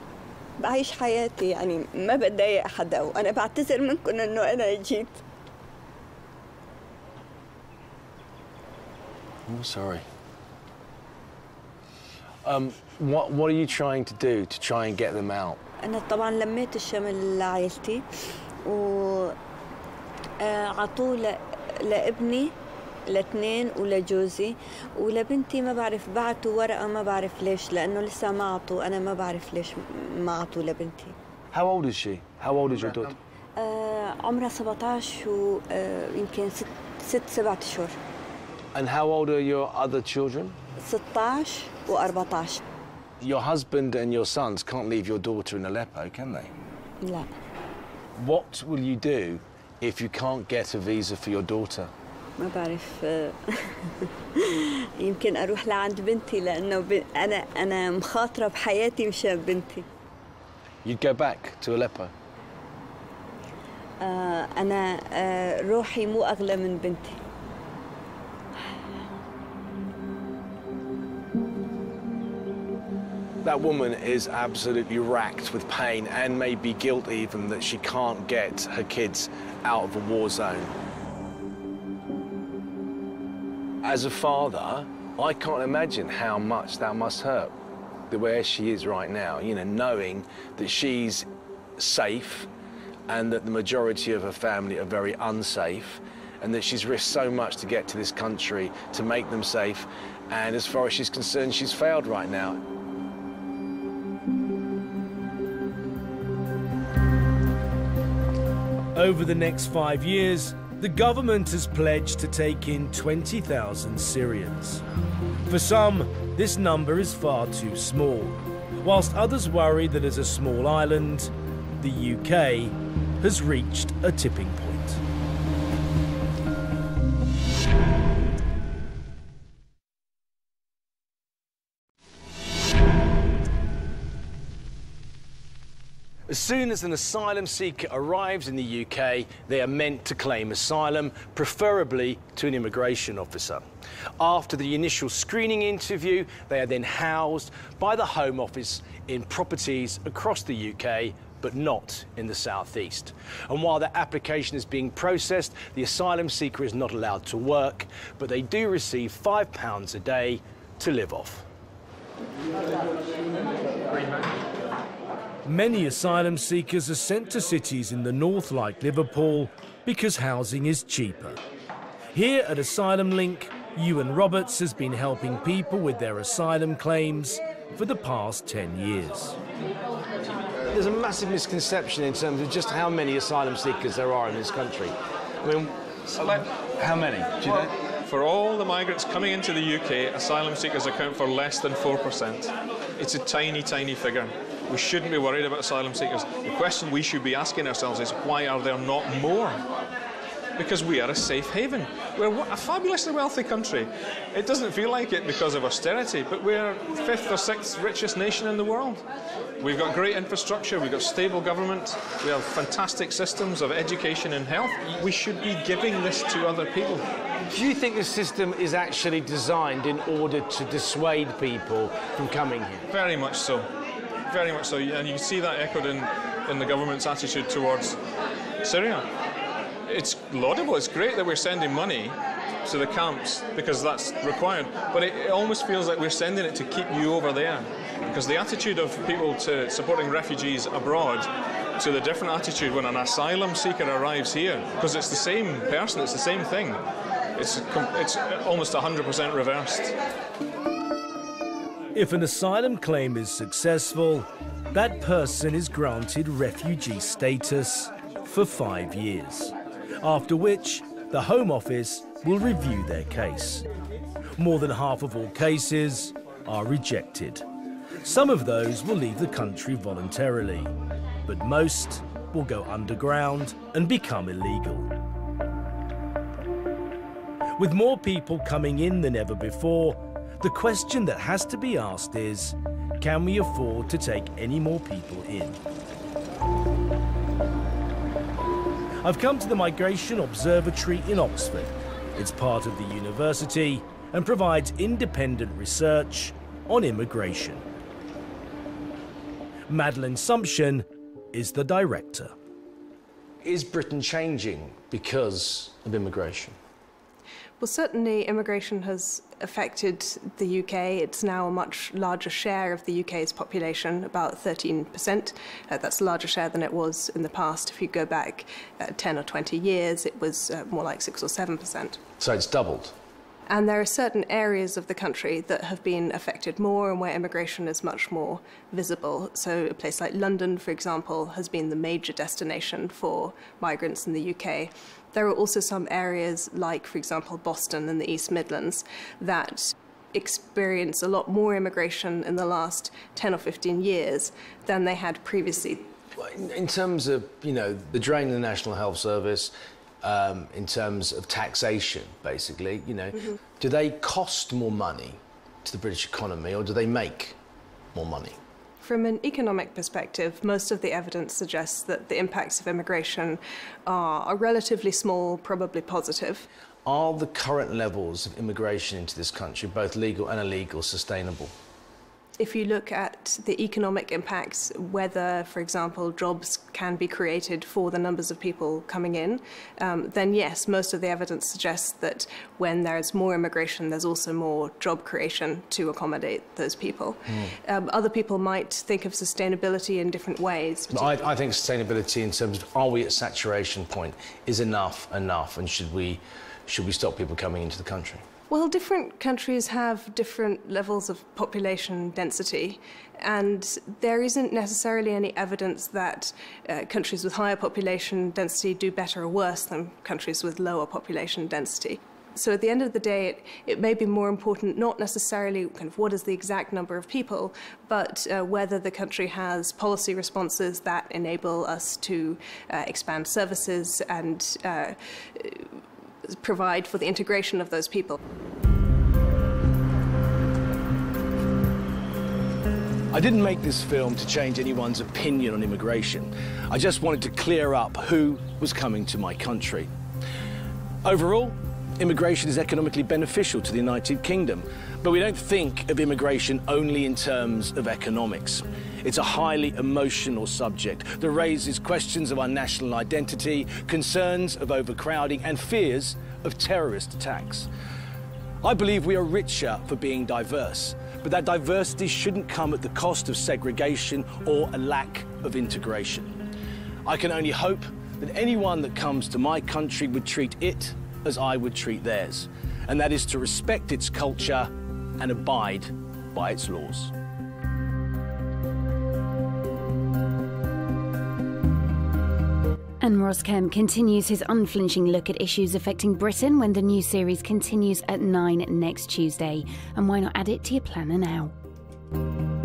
بعيش حياتي يعني ما بتضايق حدا وأنا بعتذر منكم إنه أنا جيت. I'm sorry. Um, what, what are you trying to do to try and get them out? أنا طبعا لميت الشمل لعائلتي و آه، عطوه ل- لابني لاثنين ولجوزي ولبنتي ما بعرف بعتوا ورقة ما بعرف ليش لأنه لسه ما عطوا أنا ما بعرف ليش ما عطوا لبنتي How old is she? How old is your daughter? آه، عمرها 17 ويمكن ست ست سبعة أشهر And how old are your other children? 16 و14 Your husband and your sons can't leave your daughter in Aleppo, can they? لا What will you do if you can't get a visa for your daughter? ما بعرف آه، يمكن اروح لعند بنتي لانه ب... انا انا مخاطره بحياتي مشان بنتي You'd go back to Aleppo. آه، انا آه، روحي مو اغلى من بنتي That woman is absolutely racked with pain and maybe guilt even that she can't get her kids out of a war zone. As a father, I can't imagine how much that must hurt the way she is right now, you know, knowing that she's safe and that the majority of her family are very unsafe and that she's risked so much to get to this country to make them safe and as far as she's concerned she's failed right now. Over the next five years, the government has pledged to take in 20,000 Syrians. For some, this number is far too small, whilst others worry that as a small island, the UK has reached a tipping point. As soon as an asylum seeker arrives in the UK, they are meant to claim asylum, preferably to an immigration officer. After the initial screening interview, they are then housed by the Home Office in properties across the UK, but not in the southeast. And while their application is being processed, the asylum seeker is not allowed to work, but they do receive £5 a day to live off. Many asylum seekers are sent to cities in the north like Liverpool because housing is cheaper. Here at Asylum Link, Ewan Roberts has been helping people with their asylum claims for the past 10 years. There's a massive misconception in terms of just how many asylum seekers there are in this country. I mean, how many? Do you know? For all the migrants coming into the UK, asylum seekers account for less than 4%. It's a tiny, tiny figure. We shouldn't be worried about asylum seekers. The question we should be asking ourselves is why are there not more? Because we are a safe haven. We're a fabulously wealthy country. It doesn't feel like it because of austerity, but we're fifth or sixth richest nation in the world. We've got great infrastructure, we've got stable government, we have fantastic systems of education and health. We should be giving this to other people. Do you think the system is actually designed in order to dissuade people from coming here? Very much so. Very much so. And you see that echoed in, in the government's attitude towards Syria. It's laudable, it's great that we're sending money to the camps because that's required, but it, it almost feels like we're sending it to keep you over there. Because the attitude of people to supporting refugees abroad to the different attitude when an asylum seeker arrives here, because it's the same person, it's the same thing. It's, it's almost 100% reversed. If an asylum claim is successful, that person is granted refugee status for five years, after which the Home Office will review their case. More than half of all cases are rejected. Some of those will leave the country voluntarily, but most will go underground and become illegal. With more people coming in than ever before, the question that has to be asked is, can we afford to take any more people in? I've come to the Migration Observatory in Oxford. It's part of the university and provides independent research on immigration. Madeleine Sumption is the director. Is Britain changing because of immigration? Well, certainly immigration has affected the UK. It's now a much larger share of the UK's population, about 13%. Uh, that's a larger share than it was in the past. If you go back uh, 10 or 20 years, it was uh, more like 6 or 7%. So it's doubled. And there are certain areas of the country that have been affected more and where immigration is much more visible. So, a place like London, for example, has been the major destination for migrants in the UK. There are also some areas, like, for example, Boston and the East Midlands, that experience a lot more immigration in the last 10 or 15 years than they had previously. In, in terms of, you know, the drain of the National Health Service, um, in terms of taxation, basically, you know, Mhm. do they cost more money to the British economy or do they make more money? From an economic perspective, most of the evidence suggests that the impacts of immigration are, relatively small, probably positive. Are the current levels of immigration into this country, both legal and illegal, sustainable? If you look at the economic impacts, whether, for example, jobs can be created for the numbers of people coming in, um, then yes, most of the evidence suggests that when there's more immigration, there's also more job creation to accommodate those people. Um, other people might think of sustainability in different ways. I, I think sustainability in terms of are we at saturation point is enough enough and should we should we stop people coming into the country? Well, different countries have different levels of population density, and there isn't necessarily any evidence that uh, countries with higher population density do better or worse than countries with lower population density. So at the end of the day, it, it may be more important not necessarily kind of what is the exact number of people, but uh, whether the country has policy responses that enable us to uh, expand services and uh, provide for the integration of those people. I didn't make this film to change anyone's opinion on immigration. I just wanted to clear up who was coming to my country. Overall, immigration is economically beneficial to the United Kingdom, but we don't think of immigration only in terms of economics. It's a highly emotional subject that raises questions of our national identity, concerns of overcrowding, and fears of terrorist attacks. I believe we are richer for being diverse, but that diversity shouldn't come at the cost of segregation or a lack of integration. I can only hope that anyone that comes to my country would treat it as I would treat theirs, and that is to respect its culture and abide by its laws. And Ross Kemp continues his unflinching look at issues affecting Britain when the new series continues at 9 next Tuesday. And why not add it to your planner now?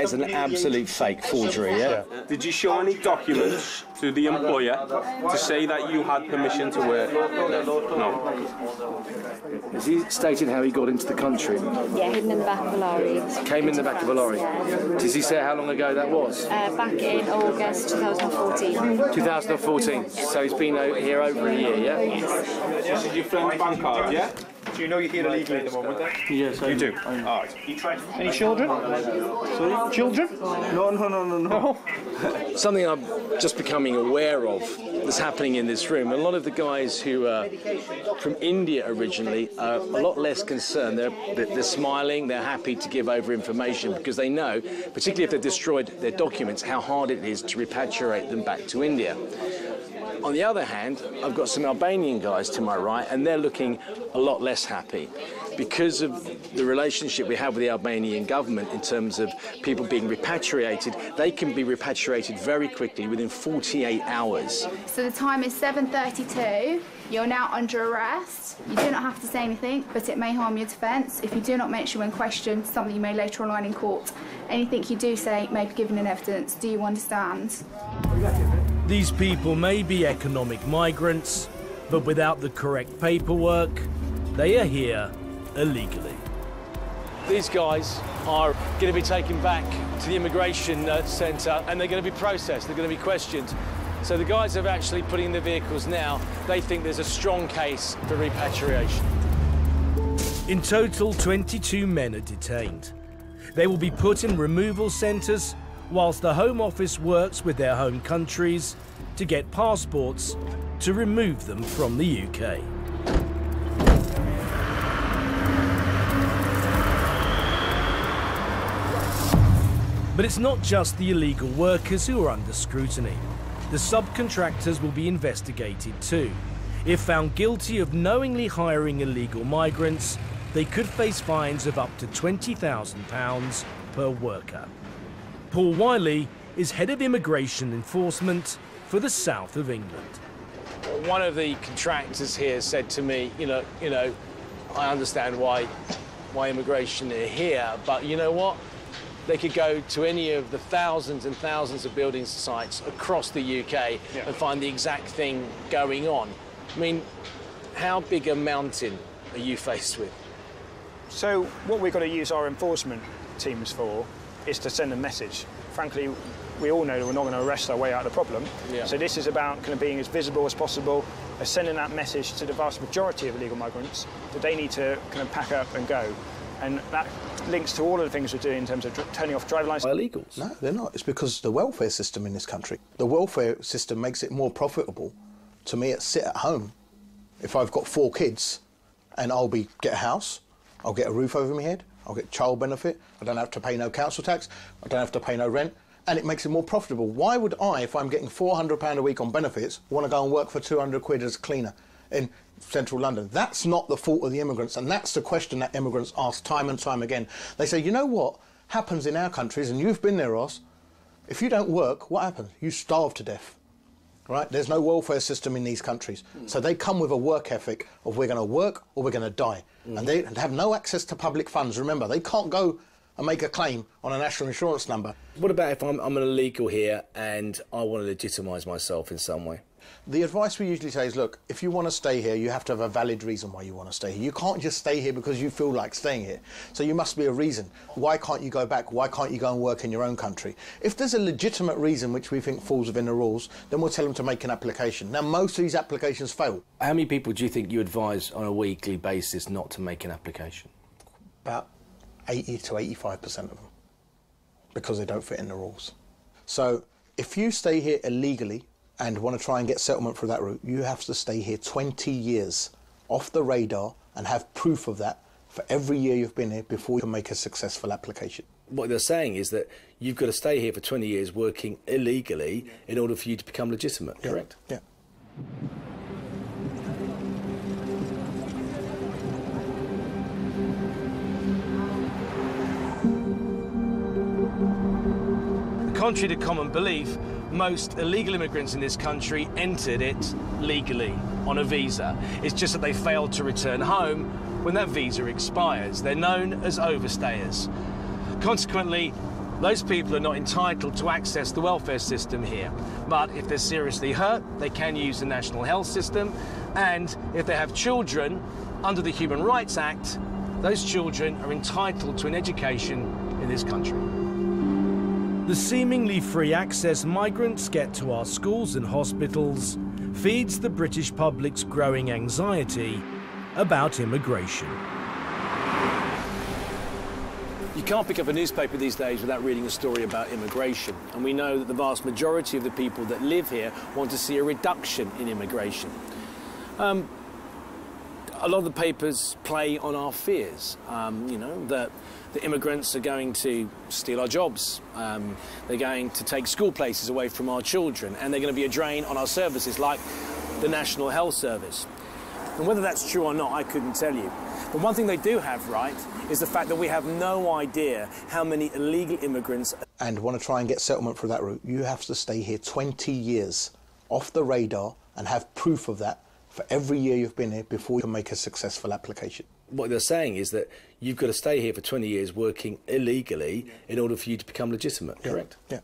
That is an absolute fake forgery, yeah? Did you show any documents to the employer to say that you had permission to work? No. Has he stated how he got into the country? Yeah, hidden in the back of a lorry. Came in the back of a lorry. Does he say how long ago that was? Uh, back in August 2014. 2014. So he's been here over a year, yeah? This is your friend's bank card, yeah? Do you know you're here illegally at the moment then? Yes, You do? All right. Any children? Sorry? Children? No, no, no, no, no. Something I'm just becoming aware of that's happening in this room. A lot of the guys who are from India originally are a lot less concerned. They're, they're they're smiling, they're happy to give over information because they know, particularly if they've destroyed their documents, how hard it is to repatriate them back to India. On the other hand, I've got some Albanian guys to my right, and they're looking a lot less happy because of the relationship we have with the Albanian government in terms of people being repatriated. They can be repatriated very quickly within 48 hours. So the time is 7.32. You're now under arrest. You do not have to say anything, but it may harm your defence if you do not mention when questioned something you may later on learn in court. Anything you do say may be given in evidence. Do you understand? These people may be economic migrants, but without the correct paperwork, they are here illegally. These guys are going to be taken back to the immigration uh, centre and they're going to be processed, they're going to be questioned. So the guys are actually putting in the vehicles now. They think there's a strong case for repatriation. In total, 22 men are detained. They will be put in removal centres whilst the Home Office works with their home countries to get passports to remove them from the UK. But it's not just the illegal workers who are under scrutiny. The subcontractors will be investigated too. If found guilty of knowingly hiring illegal migrants, they could face fines of up to £20,000 per worker. Paul Wiley is head of immigration enforcement for the south of England. One of the contractors here said to me, you know, you know, I understand why why immigration are here, but you know what? They could go to any of the thousands and thousands of building sites across the UK and find the exact thing going on. I mean, how big a mountain are you faced with? So what we've got to use our enforcement teams for is to send a message. Frankly, we all know that we're not going to arrest our way out of the problem. Yeah. So this is about kind of being as visible as possible, as sending that message to the vast majority of illegal migrants that they need to kind of pack up and go. And that links to all of the things we're doing in terms of dr- turning off driving license. Illegals? No, they're not. It's because the welfare system in this country. The welfare system makes it more profitable to me at sit at home. If I've got four kids and I'll be get a house, I'll get a roof over my head, I'll get child benefit, I don't have to pay no council tax, I don't have to pay no rent, and it makes it more profitable. Why would I, if I'm getting £400 a week on benefits, want to go and work for 200 quid as a cleaner in central London? That's not the fault of the immigrants, and that's the question that immigrants ask time and time again. They say, you know what happens in our countries, and you've been there, Ross, if you don't work, what happens? You starve to death. Right? There's no welfare system in these countries. So they come with a work ethic of we're going to work or we're going to die. Mm. And they have no access to public funds. Remember, they can't go and make a claim on a national insurance number. What about if I'm, I'm an illegal here and I want to legitimise myself in some way? The advice we usually say is look, if you want to stay here, you have to have a valid reason why you want to stay here. You can't just stay here because you feel like staying here. So you must be a reason. Why can't you go back? Why can't you go and work in your own country? If there's a legitimate reason which we think falls within the rules, then we'll tell them to make an application. Now, most of these applications fail. How many people do you think you advise on a weekly basis not to make an application? About 80 to 85% of them because they don't fit in the rules. So if you stay here illegally and want to try and get settlement through that route, you have to stay here 20 years off the radar and have proof of that for every year you've been here before you can make a successful application. What they're saying is that you've got to stay here for 20 years working illegally in order for you to become legitimate, correct? Yeah. Contrary to common belief, most illegal immigrants in this country entered it legally on a visa. It's just that they failed to return home when that visa expires. They're known as overstayers. Consequently, Those people are not entitled to access the welfare system here. But if they're seriously hurt, they can use the National Health System. And if they have children, under the Human Rights Act, those children are entitled to an education in this country. The seemingly free access migrants get to our schools and hospitals feeds the British public's growing anxiety about immigration. You can't pick up a newspaper these days without reading a story about immigration. And we know that the vast majority of the people that live here want to see a reduction in immigration. Um, a lot of the papers play on our fears, um, you know, that the immigrants are going to steal our jobs, um, they're going to take school places away from our children, and they're going to be a drain on our services like the National Health Service. And whether that's true or not, I couldn't tell you. But one thing they do have right is the fact that we have no idea how many illegal immigrants. And want to try and get settlement through that route, you have to stay here 20 years off the radar and have proof of that for every year you've been here before you can make a successful application. What they're saying is that you've got to stay here for 20 years working illegally in order for you to become legitimate, correct? Yeah.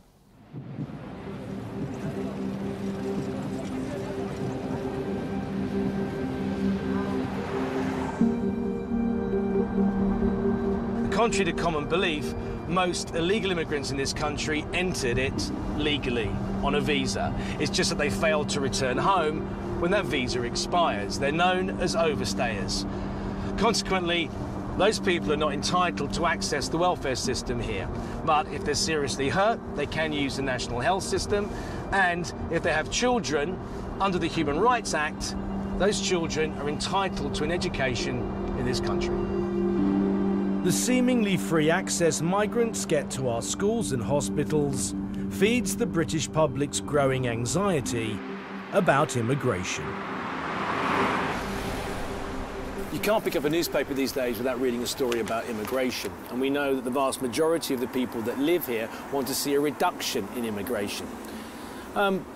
Contrary to common belief, most illegal immigrants in this country entered it legally on a visa. It's just that they failed to return home when that visa expires. They're known as overstayers. Consequently, those people are not entitled to access the welfare system here. But if they're seriously hurt, they can use the National Health System. And if they have children, under the Human Rights Act, those children are entitled to an education in this country. The seemingly free access migrants get to our schools and hospitals feeds the British public's growing anxiety about immigration. You can't pick up a newspaper these days without reading a story about immigration. And we know that the vast majority of the people that live here want to see a reduction in immigration. Um,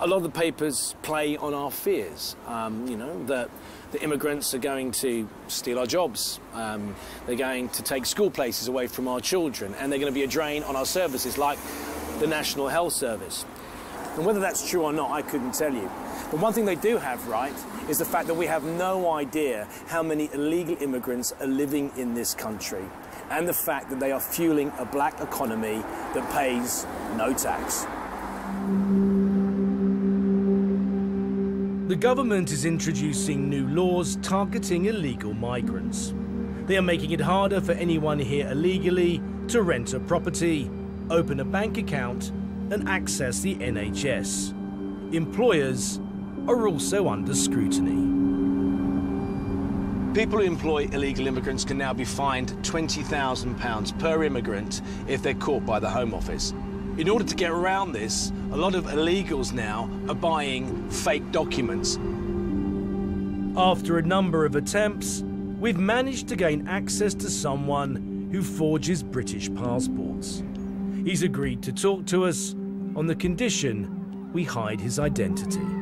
a lot of the papers play on our fears, um, you know, that the immigrants are going to steal our jobs, um, they're going to take school places away from our children, and they're going to be a drain on our services like the National Health Service. And whether that's true or not, I couldn't tell you. But one thing they do have right is the fact that we have no idea how many illegal immigrants are living in this country and the fact that they are fueling a black economy that pays no tax. The government is introducing new laws targeting illegal migrants. They are making it harder for anyone here illegally to rent a property, open a bank account, and access the NHS. Employers are also under scrutiny. People who employ illegal immigrants can now be fined £20,000 per immigrant if they're caught by the Home Office. In order to get around this, a lot of illegals now are buying fake documents. After a number of attempts, we've managed to gain access to someone who forges British passports. He's agreed to talk to us on the condition we hide his identity.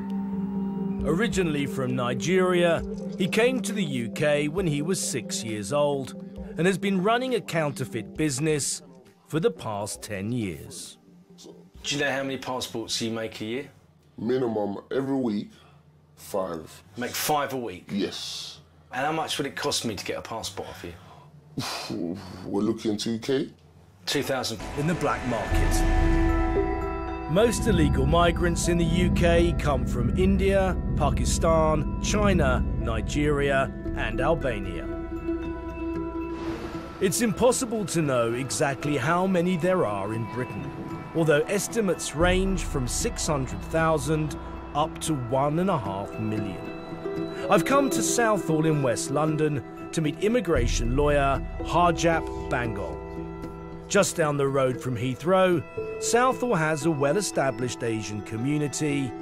Originally from Nigeria, he came to the UK when he was six years old and has been running a counterfeit business for the past 10 years. Do you know how many passports you make a year? Minimum every week, five. Make five a week? Yes. And how much would it cost me to get a passport off you? We're looking 2K. 2,000. In the black market. Most illegal migrants in the UK come from India, Pakistan, China, Nigeria, and Albania. It's impossible to know exactly how many there are in Britain, although estimates range from 600,000 up to one and a half million. I've come to Southall in West London to meet immigration lawyer Harjap Bhangal. Just down the road from Heathrow, Southall has a well-established Asian community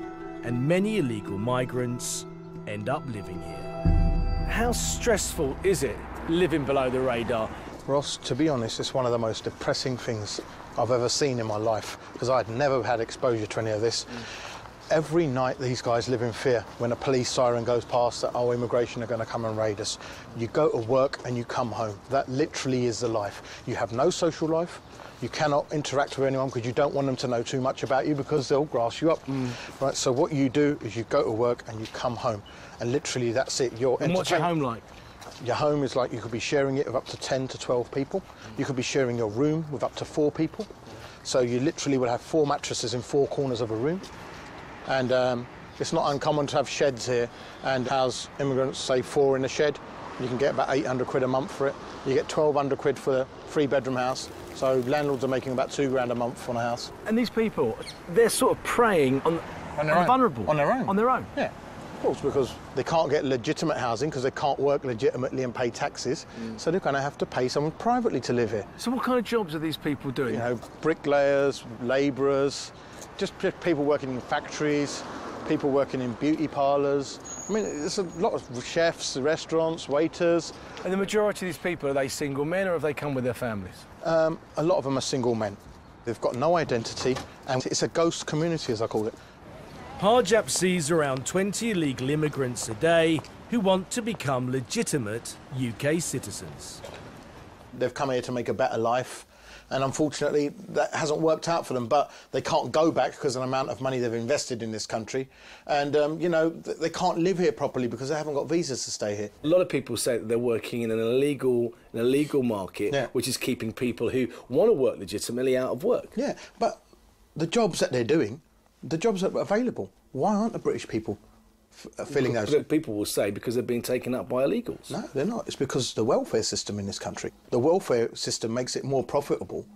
and many illegal migrants end up living here. How stressful is it living below the radar? Ross, to be honest, it's one of the most depressing things I've ever seen in my life because I'd never had exposure to any of this. Every night these guys live in fear when a police siren goes past that, oh, immigration are going to come and raid us. You go to work and you come home. That literally is the life. You have no social life. You cannot interact with anyone because you don't want them to know too much about you because they'll grass you up. Hmm. Right, so what you do is you go to work and you come home. And literally that's it. You're And what's your home like? Your home is like you could be sharing it with up to 10 to 12 people. Hmm. You could be sharing your room with up to four people. So you literally would have four mattresses in four corners of a room. And um, it's not uncommon to have sheds here and house immigrants, say four in a shed. You can get about 800 quid a month for it. You get 1200 quid for a three bedroom house. So landlords are making about two grand a month on a house. And these people, they're sort of preying on, On their the own. vulnerable. On their own. On their own. Yeah. Of course, because they can't get legitimate housing because they can't work legitimately and pay taxes. So they're going to have to pay someone privately to live here. So what kind of jobs are these people doing? You know, bricklayers, labourers, just p- people working in factories, people working in beauty parlours. I mean, there's a lot of chefs, restaurants, waiters. And the majority of these people, are they single men or have they come with their families? Um, a lot of them are single men. They've got no identity, and it's a ghost community, as I call it. Harjap sees around 20 illegal immigrants a day who want to become legitimate UK citizens. They've come here to make a better life, and unfortunately, that hasn't worked out for them. But they can't go back because of the amount of money they've invested in this country, and um, you know th- they can't live here properly because they haven't got visas to stay here. A lot of people say that they're working in an illegal, an illegal market, Yeah. which is keeping people who want to work legitimately out of work. Yeah, but the jobs that they're doing, the jobs that are available, why aren't the British people f- uh, filling those? People will say because they're being taken up by illegals. No, they're not. It's because the welfare system in this country. The welfare system makes it more profitable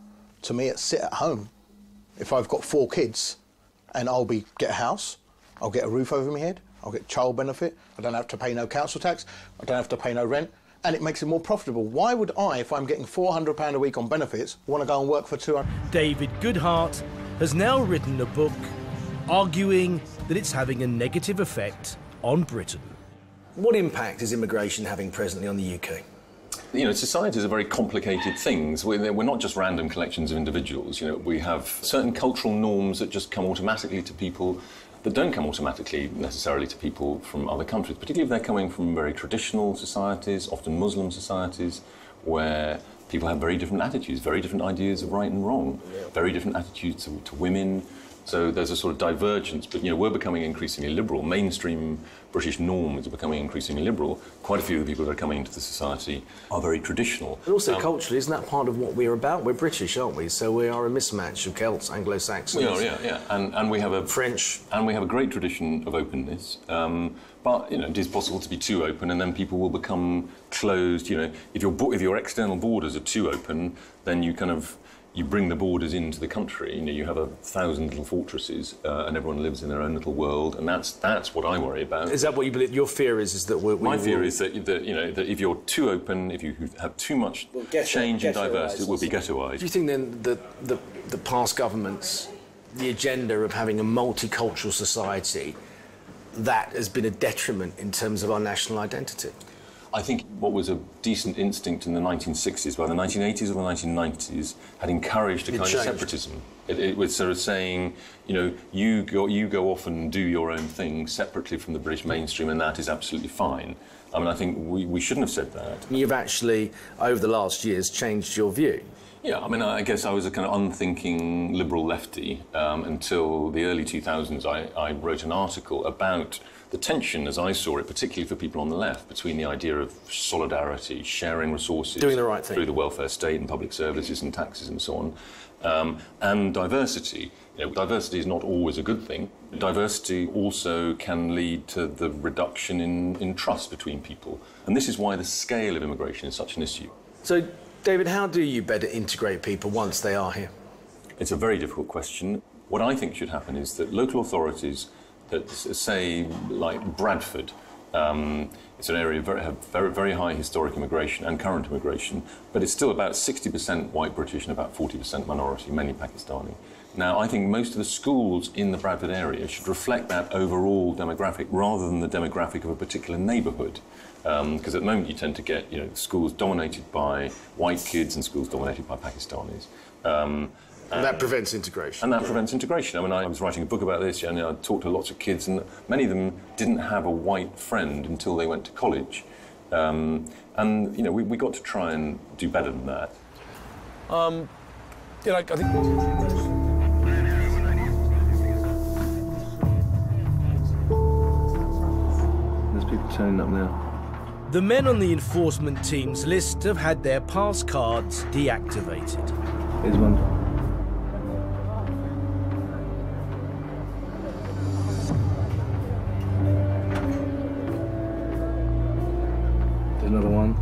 to me at sit at home. If I've got four kids and I'll be get a house, I'll get a roof over my head, I'll get child benefit, I don't have to pay no council tax, I don't have to pay no rent, and it makes it more profitable. Why would I, if I'm getting £400 a week on benefits, want to go and work for 200 David Goodhart has now written a book arguing that it's having a negative effect on Britain. What impact is immigration having presently on the UK? You know, societies are very complicated things. We're, we're not just random collections of individuals. You know, we have certain cultural norms that just come automatically to people that don't come automatically necessarily to people from other countries, particularly if they're coming from very traditional societies, often Muslim societies, where people have very different attitudes, very different ideas of right and wrong, very different attitudes to, to women. So there's a sort of divergence, but you know we're becoming increasingly liberal. Mainstream British norms are becoming increasingly liberal. Quite a few of the people that are coming into the society are very traditional. And also Um, culturally, isn't that part of what we're about? We're British, aren't we? So we are a mismatch of Celts, Anglo-Saxons. We are, yeah, yeah, and and we have a French, and we have a great tradition of openness. Um, but you know, it is possible to be too open, and then people will become closed. You know, if your if your external borders are too open, then you kind of you bring the borders into the country. You know, you have a thousand little fortresses, uh, and everyone lives in their own little world, and that's that's what I worry about. Is that what you believe? Your fear is, is that we're, we My fear is that, that you know that if you're too open, if you have too much ghetto- change and diversity, it will be ghettoized. Do you think then that the, the past governments, the agenda of having a multicultural society, that has been a detriment in terms of our national identity? I think what was a decent instinct in the 1960s, by the 1980s or the 1990s, had encouraged a kind of separatism. It, it was sort of saying, you know, you go, you go off and do your own thing separately from the British mainstream, and that is absolutely fine. I mean, I think we, we shouldn't have said that. You've actually, over the last years, changed your view. Yeah, I mean, I guess I was a kind of unthinking liberal lefty um, until the early 2000s. I, I wrote an article about the tension, as I saw it, particularly for people on the left, between the idea of solidarity, sharing resources, Doing the right thing. through the welfare state and public services and taxes and so on, um, and diversity. You know, diversity is not always a good thing. Diversity also can lead to the reduction in, in trust between people, and this is why the scale of immigration is such an issue. So, David, how do you better integrate people once they are here? It's a very difficult question. What I think should happen is that local authorities that say, like Bradford, um, it's an area very, very, very high historic immigration and current immigration, but it's still about 60% white British and about 40% minority, mainly Pakistani. Now, I think most of the schools in the Bradford area should reflect that overall demographic rather than the demographic of a particular neighbourhood. Because at the moment you tend to get you know, schools dominated by white kids and schools dominated by Pakistanis. Um, And that prevents integration. And that prevents integration. I mean, I was writing a book about this, and I talked to lots of kids, and many of them didn't have a white friend until they went to college. Um, and, you know, we, we got to try and do better than that. Um, you know, I think. There's people turning up now. The men on the enforcement team's list have had their pass cards deactivated. Here's one. Another one.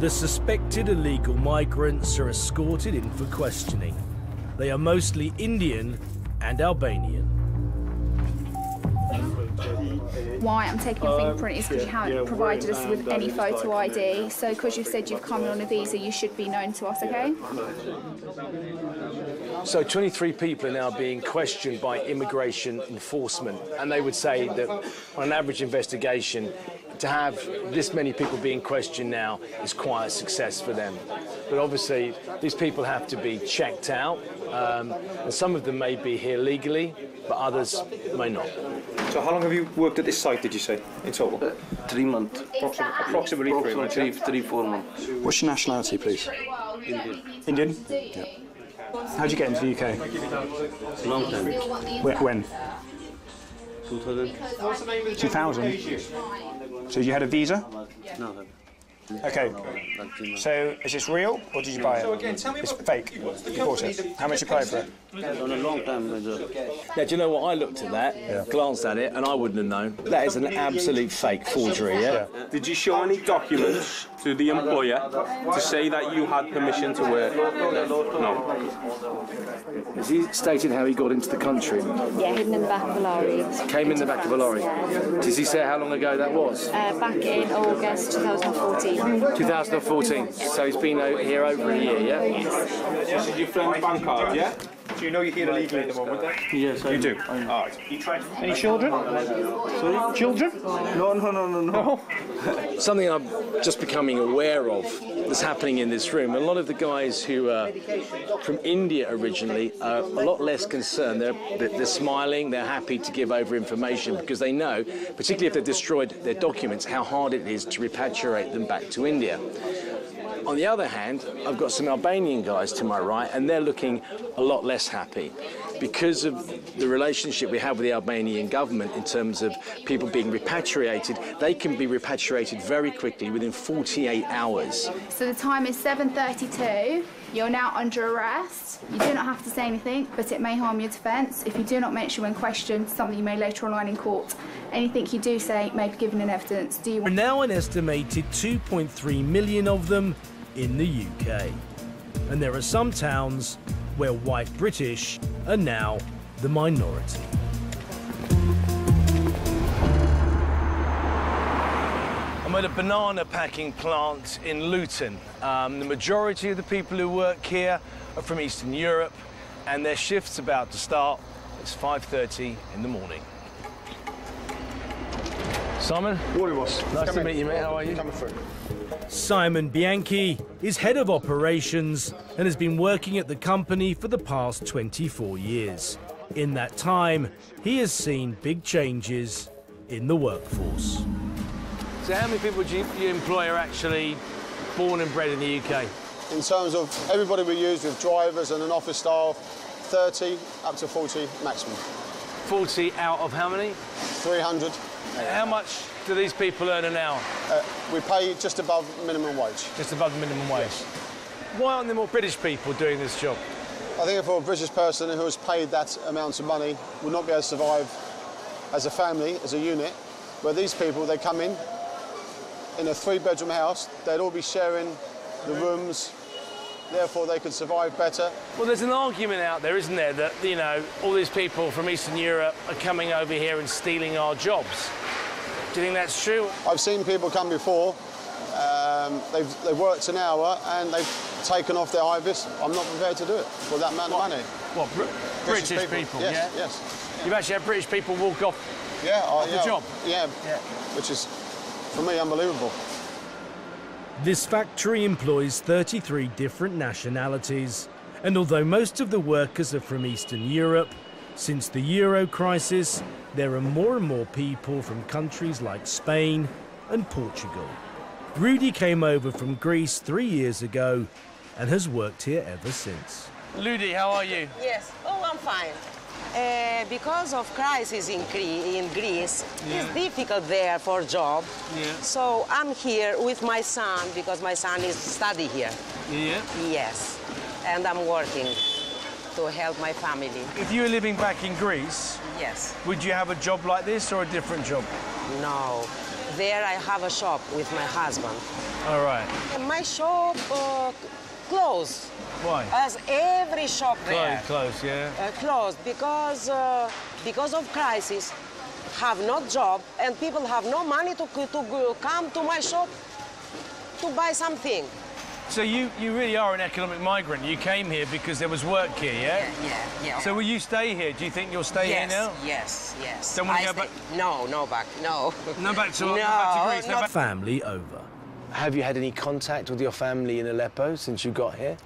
The suspected illegal migrants are escorted in for questioning. They are mostly Indian and Albanian. Why I'm taking your fingerprint is because you haven't provided us with any photo ID. So because you've said you've come on a visa, you should be known to us, okay? So 23 people are now being questioned by immigration enforcement, and they would say that on an average investigation, to have this many people being questioned now is quite a success for them. But obviously, these people have to be checked out, um, and some of them may be here legally, but others may not. So how long have you worked at this site, did you say, in total? three months. Approximately, approximately three months. Three, four months. What's your nationality, please? Indian. Indian? Yeah. How'd you get into the UK? Long time. When? when? 2000. 2000? So you had a visa? No. Okay. So is this real or did you buy it? So again, tell me it's about- fake. You bought it. How much you paid for it? On a long time. Now, do you know what? I looked at that, glanced at it, and I wouldn't have known. That is an absolute fake forgery, yeah? Did you show any documents to the employer to say that you had permission to work? No. Has he stated how he got into the country? Yeah, hidden in the back of a lorry. Came in the back of a lorry. Does he say how long ago that was? Uh, back in August 2014. 2014. So he's been here over a year, yeah? Yes. This is your friend's bank card, yeah? Do you know you're here illegally at the moment then? Yes, You do? All right. Any children? Sorry? Children? No, no, no, no, no. Something I'm just becoming aware of that's happening in this room. A lot of the guys who are from India originally are a lot less concerned. They're, they're they're smiling, they're happy to give over information because they know, particularly if they've destroyed their documents, how hard it is to repatriate them back to India. On the other hand, I've got some Albanian guys to my right, and they're looking a lot less happy because of the relationship we have with the Albanian government in terms of people being repatriated. They can be repatriated very quickly within 48 hours. So the time is 7.32. You're now under arrest. You do not have to say anything, but it may harm your defence. If you do not mention when questioned, something you may later on learn in court. Anything you do say may be given in evidence. Do you There now an estimated 2.3 million of them in the UK. And there are some towns where white British are now the minority. I'm at a banana packing plant in Luton. Um, the majority of the people who work here are from Eastern Europe, and their shift's about to start. It's 5.30 in the morning. Simon? Morning, boss. Nice Come to in. meet you, mate. How are you? Coming through. Simon Bianchi is head of operations and has been working at the company for the past 24 years. In that time, he has seen big changes in the workforce. So, how many people do you, you employ are actually born and bred in the UK? In terms of everybody we use with drivers and an office staff, 30 up to 40 maximum. 40 out of how many? 300. How much do these people earn an hour? Uh, we pay just above minimum wage. Just above minimum wage. Why aren't there more British people doing this job? I think if a British person who is paid that amount of money would not be able to survive as a family, as a unit, where these people, they come in in a three-bedroom house, they'd all be sharing the rooms, therefore they could survive better. Well, there's an argument out there, isn't there, that, you know, all these people from Eastern Europe are coming over here and stealing our jobs. Do you think that's true? I've seen people come before, um, they've, they've worked an hour and they've taken off their hi-vis. I'm not prepared to do it for that amount of money. What, Br- British, people? Yes, yeah? yes. You've actually had British people walk off Yeah, uh, the yeah, job? Yeah, which is for me, unbelievable. This factory employs 33 different nationalities, and although most of the workers are from Eastern Europe, since the Euro crisis, there are more and more people from countries like Spain and Portugal. Rudy came over from Greece three years ago and has worked here ever since. Ludi, how are you? Yes. Oh, I'm fine. Uh, because of crisis in, Gre- in Greece, Yeah. it's difficult there for job. Yeah. So I'm here with my son because my son is study here. Yeah. Yes, and I'm working to help my family. If you were living back in Greece, Yes. would you have a job like this or a different job? No, there I have a shop with my husband. All right. And my shop uh, closed. Why? As every shop there. Close, close, yeah. uh, closed because uh, because of crisis have no job and people have no money to, to come to my shop to buy something So you, you really are an economic migrant. You came here because there was work here, yeah? yeah yeah So will you stay here? Do you think you'll stay yes, here now? yes yes Don't wanna I go back- no no back no No back to, no, back to Greece. No not- back- Family over. Have you had any contact with your family in Aleppo since you got here?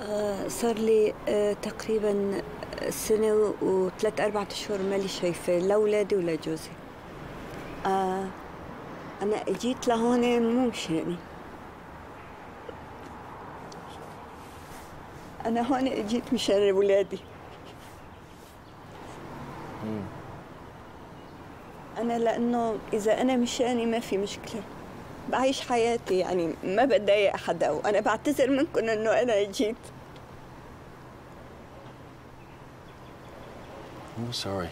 آه، صار لي آه، تقريبا سنة وثلاث أربعة أشهر مالي شايفة لا أولادي ولا جوزي. آه، أنا جيت لهون مو مشاني أنا هون جيت مشان أولادي أنا لأنه إذا أنا مشاني ما في مشكلة. بعيش حياتي يعني ما بتضايق حدا وأنا بعتذر منكم إنه أنا جيت I'm sorry.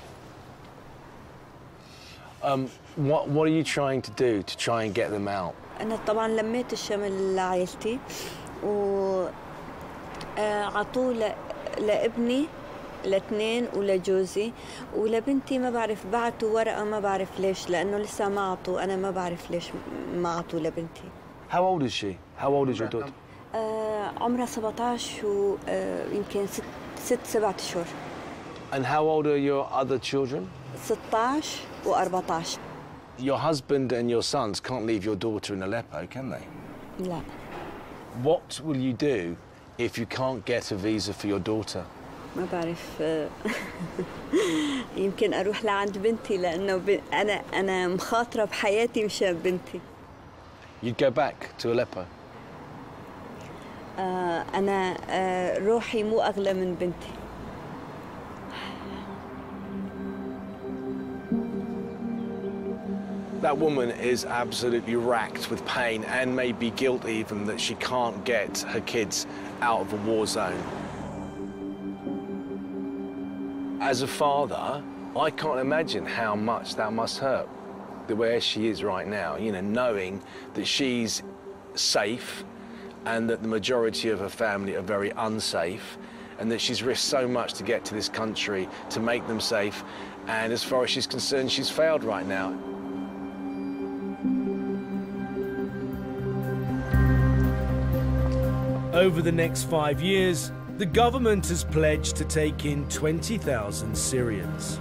Um, what, what are you trying to do to try and get them out? أنا طبعا لميت الشمل لعائلتي و آه، عطوه لابني لاثنين ولجوزي ولبنتي ما بعرف بعتوا ورقة ما بعرف ليش لأنه لسه ما عطوا أنا ما بعرف ليش ما عطوا لبنتي How old is she? How old is your daughter? آه، عمرها 17 ويمكن ست ست سبعة أشهر And how old are your other children? 16 و14 Your husband and your sons can't leave your daughter in Aleppo, can they? لا What will you do if you can't get a visa for your daughter? ما بعرف آه، يمكن أروح لعند بنتي لأنه ب... أنا أنا مخاطره بحياتي مشان بنتي You'd go back to Aleppo. آه، أنا آه، روحي مو اغلى من بنتي That woman is absolutely racked with pain and maybe guilt even that she can't get her kids out of a war zone. As a father, I can't imagine how much that must hurt the way she is right now, you know, knowing that she's safe and that the majority of her family are very unsafe and that she's risked so much to get to this country to make them safe. And as far as she's concerned she's failed right now. Over the next five years, the government has pledged to take in 20,000 Syrians.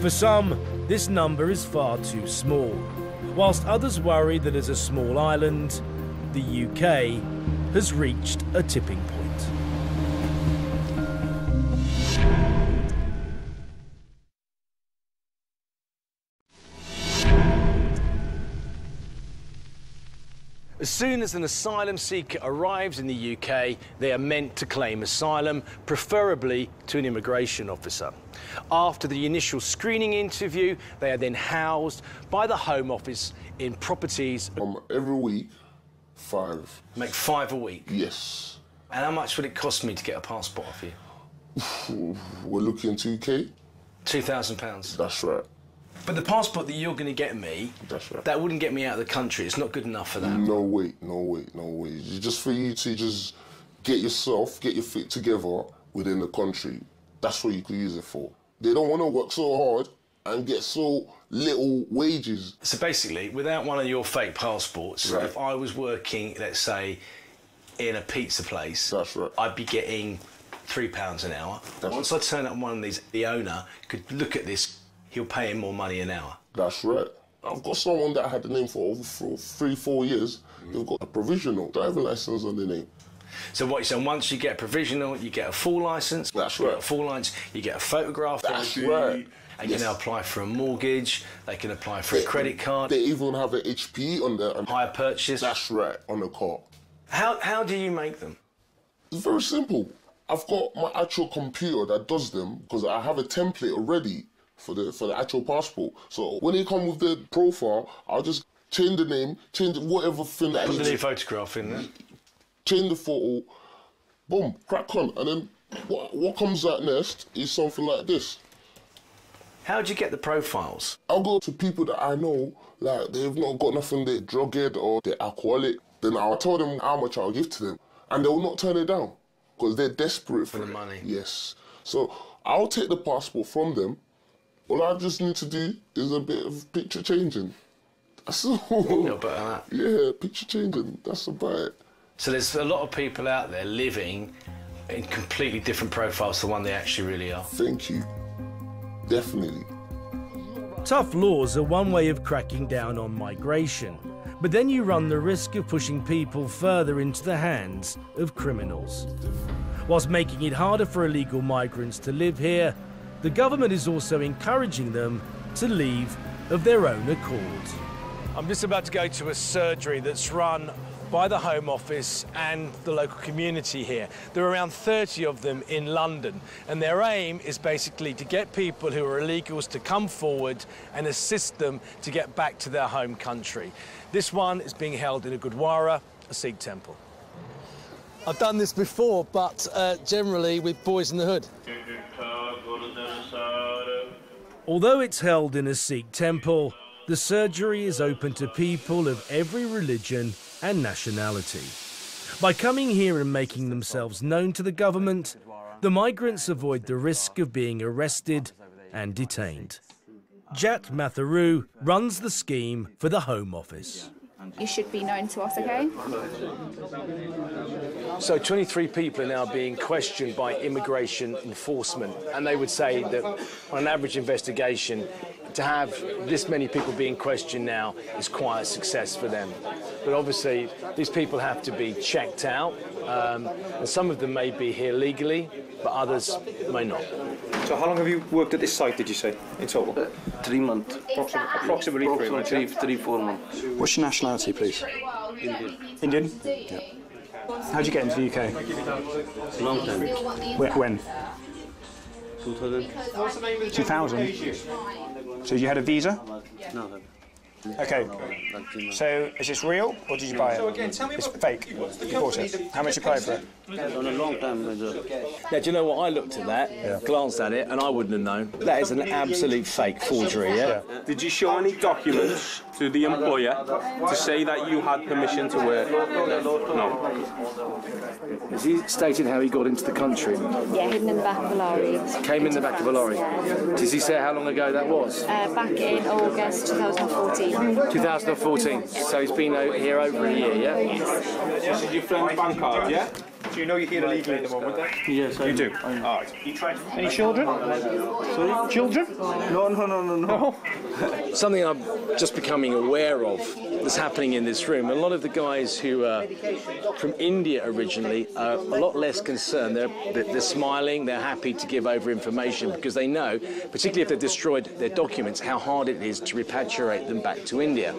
For some, this number is far too small, whilst others worry that as a small island, the UK has reached a tipping point. As soon as an asylum seeker arrives in the UK, they are meant to claim asylum, preferably to an immigration officer. After the initial screening interview, they are then housed by the Home Office in properties. Um, every week, five. Make five a week? Yes. And how much would it cost me to get a passport off you? We're looking 2K. £2,000. That's right. But the passport that you're going to get me, That's right. that wouldn't get me out of the country. It's not good enough for that. No way, no way, no way. It's just for you to just get yourself, get your feet together within the country. That's what you could use it for. They don't want to work so hard and get so little wages. So basically, without one of your fake passports, Right. if I was working, let's say, in a pizza place, That's right. I'd be getting three pounds an hour. Once I turn up one of these, the owner could look at this. He'll pay him more money an hour. That's right. I've got someone that I had the name for over for three, four years. They've got a provisional driving license on the name. So what you're saying, once you get a provisional, you get a full licence. That's you right. Get a full licence, you get a photograph. That's right. And Yes. you can apply for a mortgage, they can apply for a credit card. They even have an HP on. And hire purchase. That's right, on the car. How, how do you make them? It's very simple. I've got my actual computer that does them because I have a template already for the for the actual passport. So when they come with the profile, I'll just change the name, change whatever thing that Put the new to- photograph in there. change the photo, boom, crack on, and then what, what comes out next is something like this. How do you get the profiles? I'll go to people that I know, like they've not got nothing, they're drug or they're alcoholic. Then I'll tell them how much I'll give to them, and they will not turn it down because they're desperate for, the it. money. Yes. So I'll take the passport from them. All I just need to do is a bit of picture changing. That's all. A little bit of that. Yeah, picture changing. That's about it. So there's a lot of people out there living in completely different profiles to the one they actually really are. Thank you. Definitely. Tough laws are one way of cracking down on migration, but then you run the risk of pushing people further into the hands of criminals. Whilst making it harder for illegal migrants to live here, the government is also encouraging them to leave of their own accord. I'm just about to go to a surgery that's run by the Home Office and the local community here. There are around 30 of them in London, and their aim is basically to get people who are illegals to come forward and assist them to get back to their home country. This one is being held in a Gurdwara, a Sikh temple. I've done this before, but uh, generally with Boys in the Hood. Although it's held in a Sikh temple, the surgery is open to people of every religion and nationality. By coming here and making themselves known to the government, the migrants avoid the risk of being arrested and detained. Jat Matharu runs the scheme for the Home Office. You should be known to us, okay? So 23 people are now being questioned by immigration enforcement, and they would say that on an average investigation, to have this many people being questioned now is quite a success for them. But obviously, these people have to be checked out, um, and some of them may be here legally, but others may not. So how long have you worked at this site, did you say, in total? Three months. Approximately, approximately three months. Three, four months. What's your nationality, please? Indian. Indian? Yeah. How'd you get into the UK? Long time. Wh- When? 2000. 2000? So you had a visa? No, sir. Okay. So is this real or did you buy it? So again, tell me it's about- fake. You bought it. How much you paid for it? On a long time. uh, Now, do you know what? I looked at that, glanced at it, and I wouldn't have known. That is an absolute fake forgery, yeah? Did you show any documents to the employer to say that you had permission to work? No. Has he stated how he got into the country? Yeah, hidden in the back of a lorry. Came in the back of a lorry. Does he say how long ago that was? Uh, back in August 2014. 2014. So he's been here over a year, yeah? Yes. This is your bank card, yeah? Do you know you're here illegally at the moment then? Yes, I You do? I know. All right. Any children? Sorry? Children? No, no, no, no, no. Something I'm just becoming aware of that's happening in this room. A lot of the guys who are from India originally are a lot less concerned. They're, they're they're smiling, they're happy to give over information because they know, particularly if they've destroyed their documents, how hard it is to repatriate them back to India.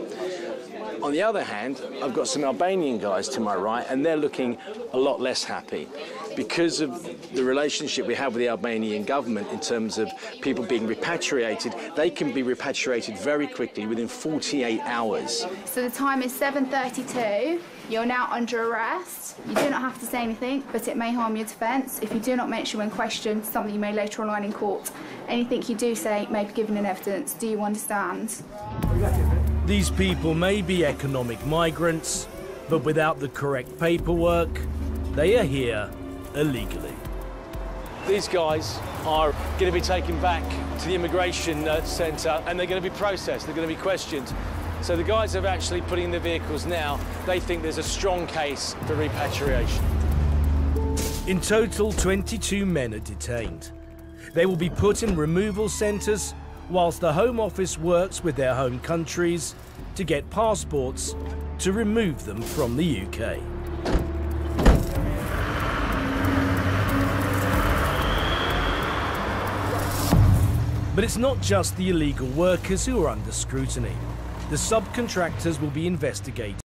On the other hand, I've got some Albanian guys to my right, and they're looking a lot less happy because of the relationship we have with the Albanian government in terms of people being repatriated. They can be repatriated very quickly within 48 hours. So the time is 7.32. You're now under arrest. You do not have to say anything, but it may harm your defence. If you do not mention when questioned, something you may later on learn in court. Anything you do say may be given in evidence. Do you understand? These people may be economic migrants, but without the correct paperwork, they are here illegally. These guys are going to be taken back to the immigration uh, centre and they're going to be processed, they're going to be questioned. So the guys are actually putting in the vehicles now. They think there's a strong case for repatriation. In total, 22 men are detained. They will be put in removal centres whilst the Home Office works with their home countries to get passports to remove them from the UK. But it's not just the illegal workers who are under scrutiny. The subcontractors will be investigated.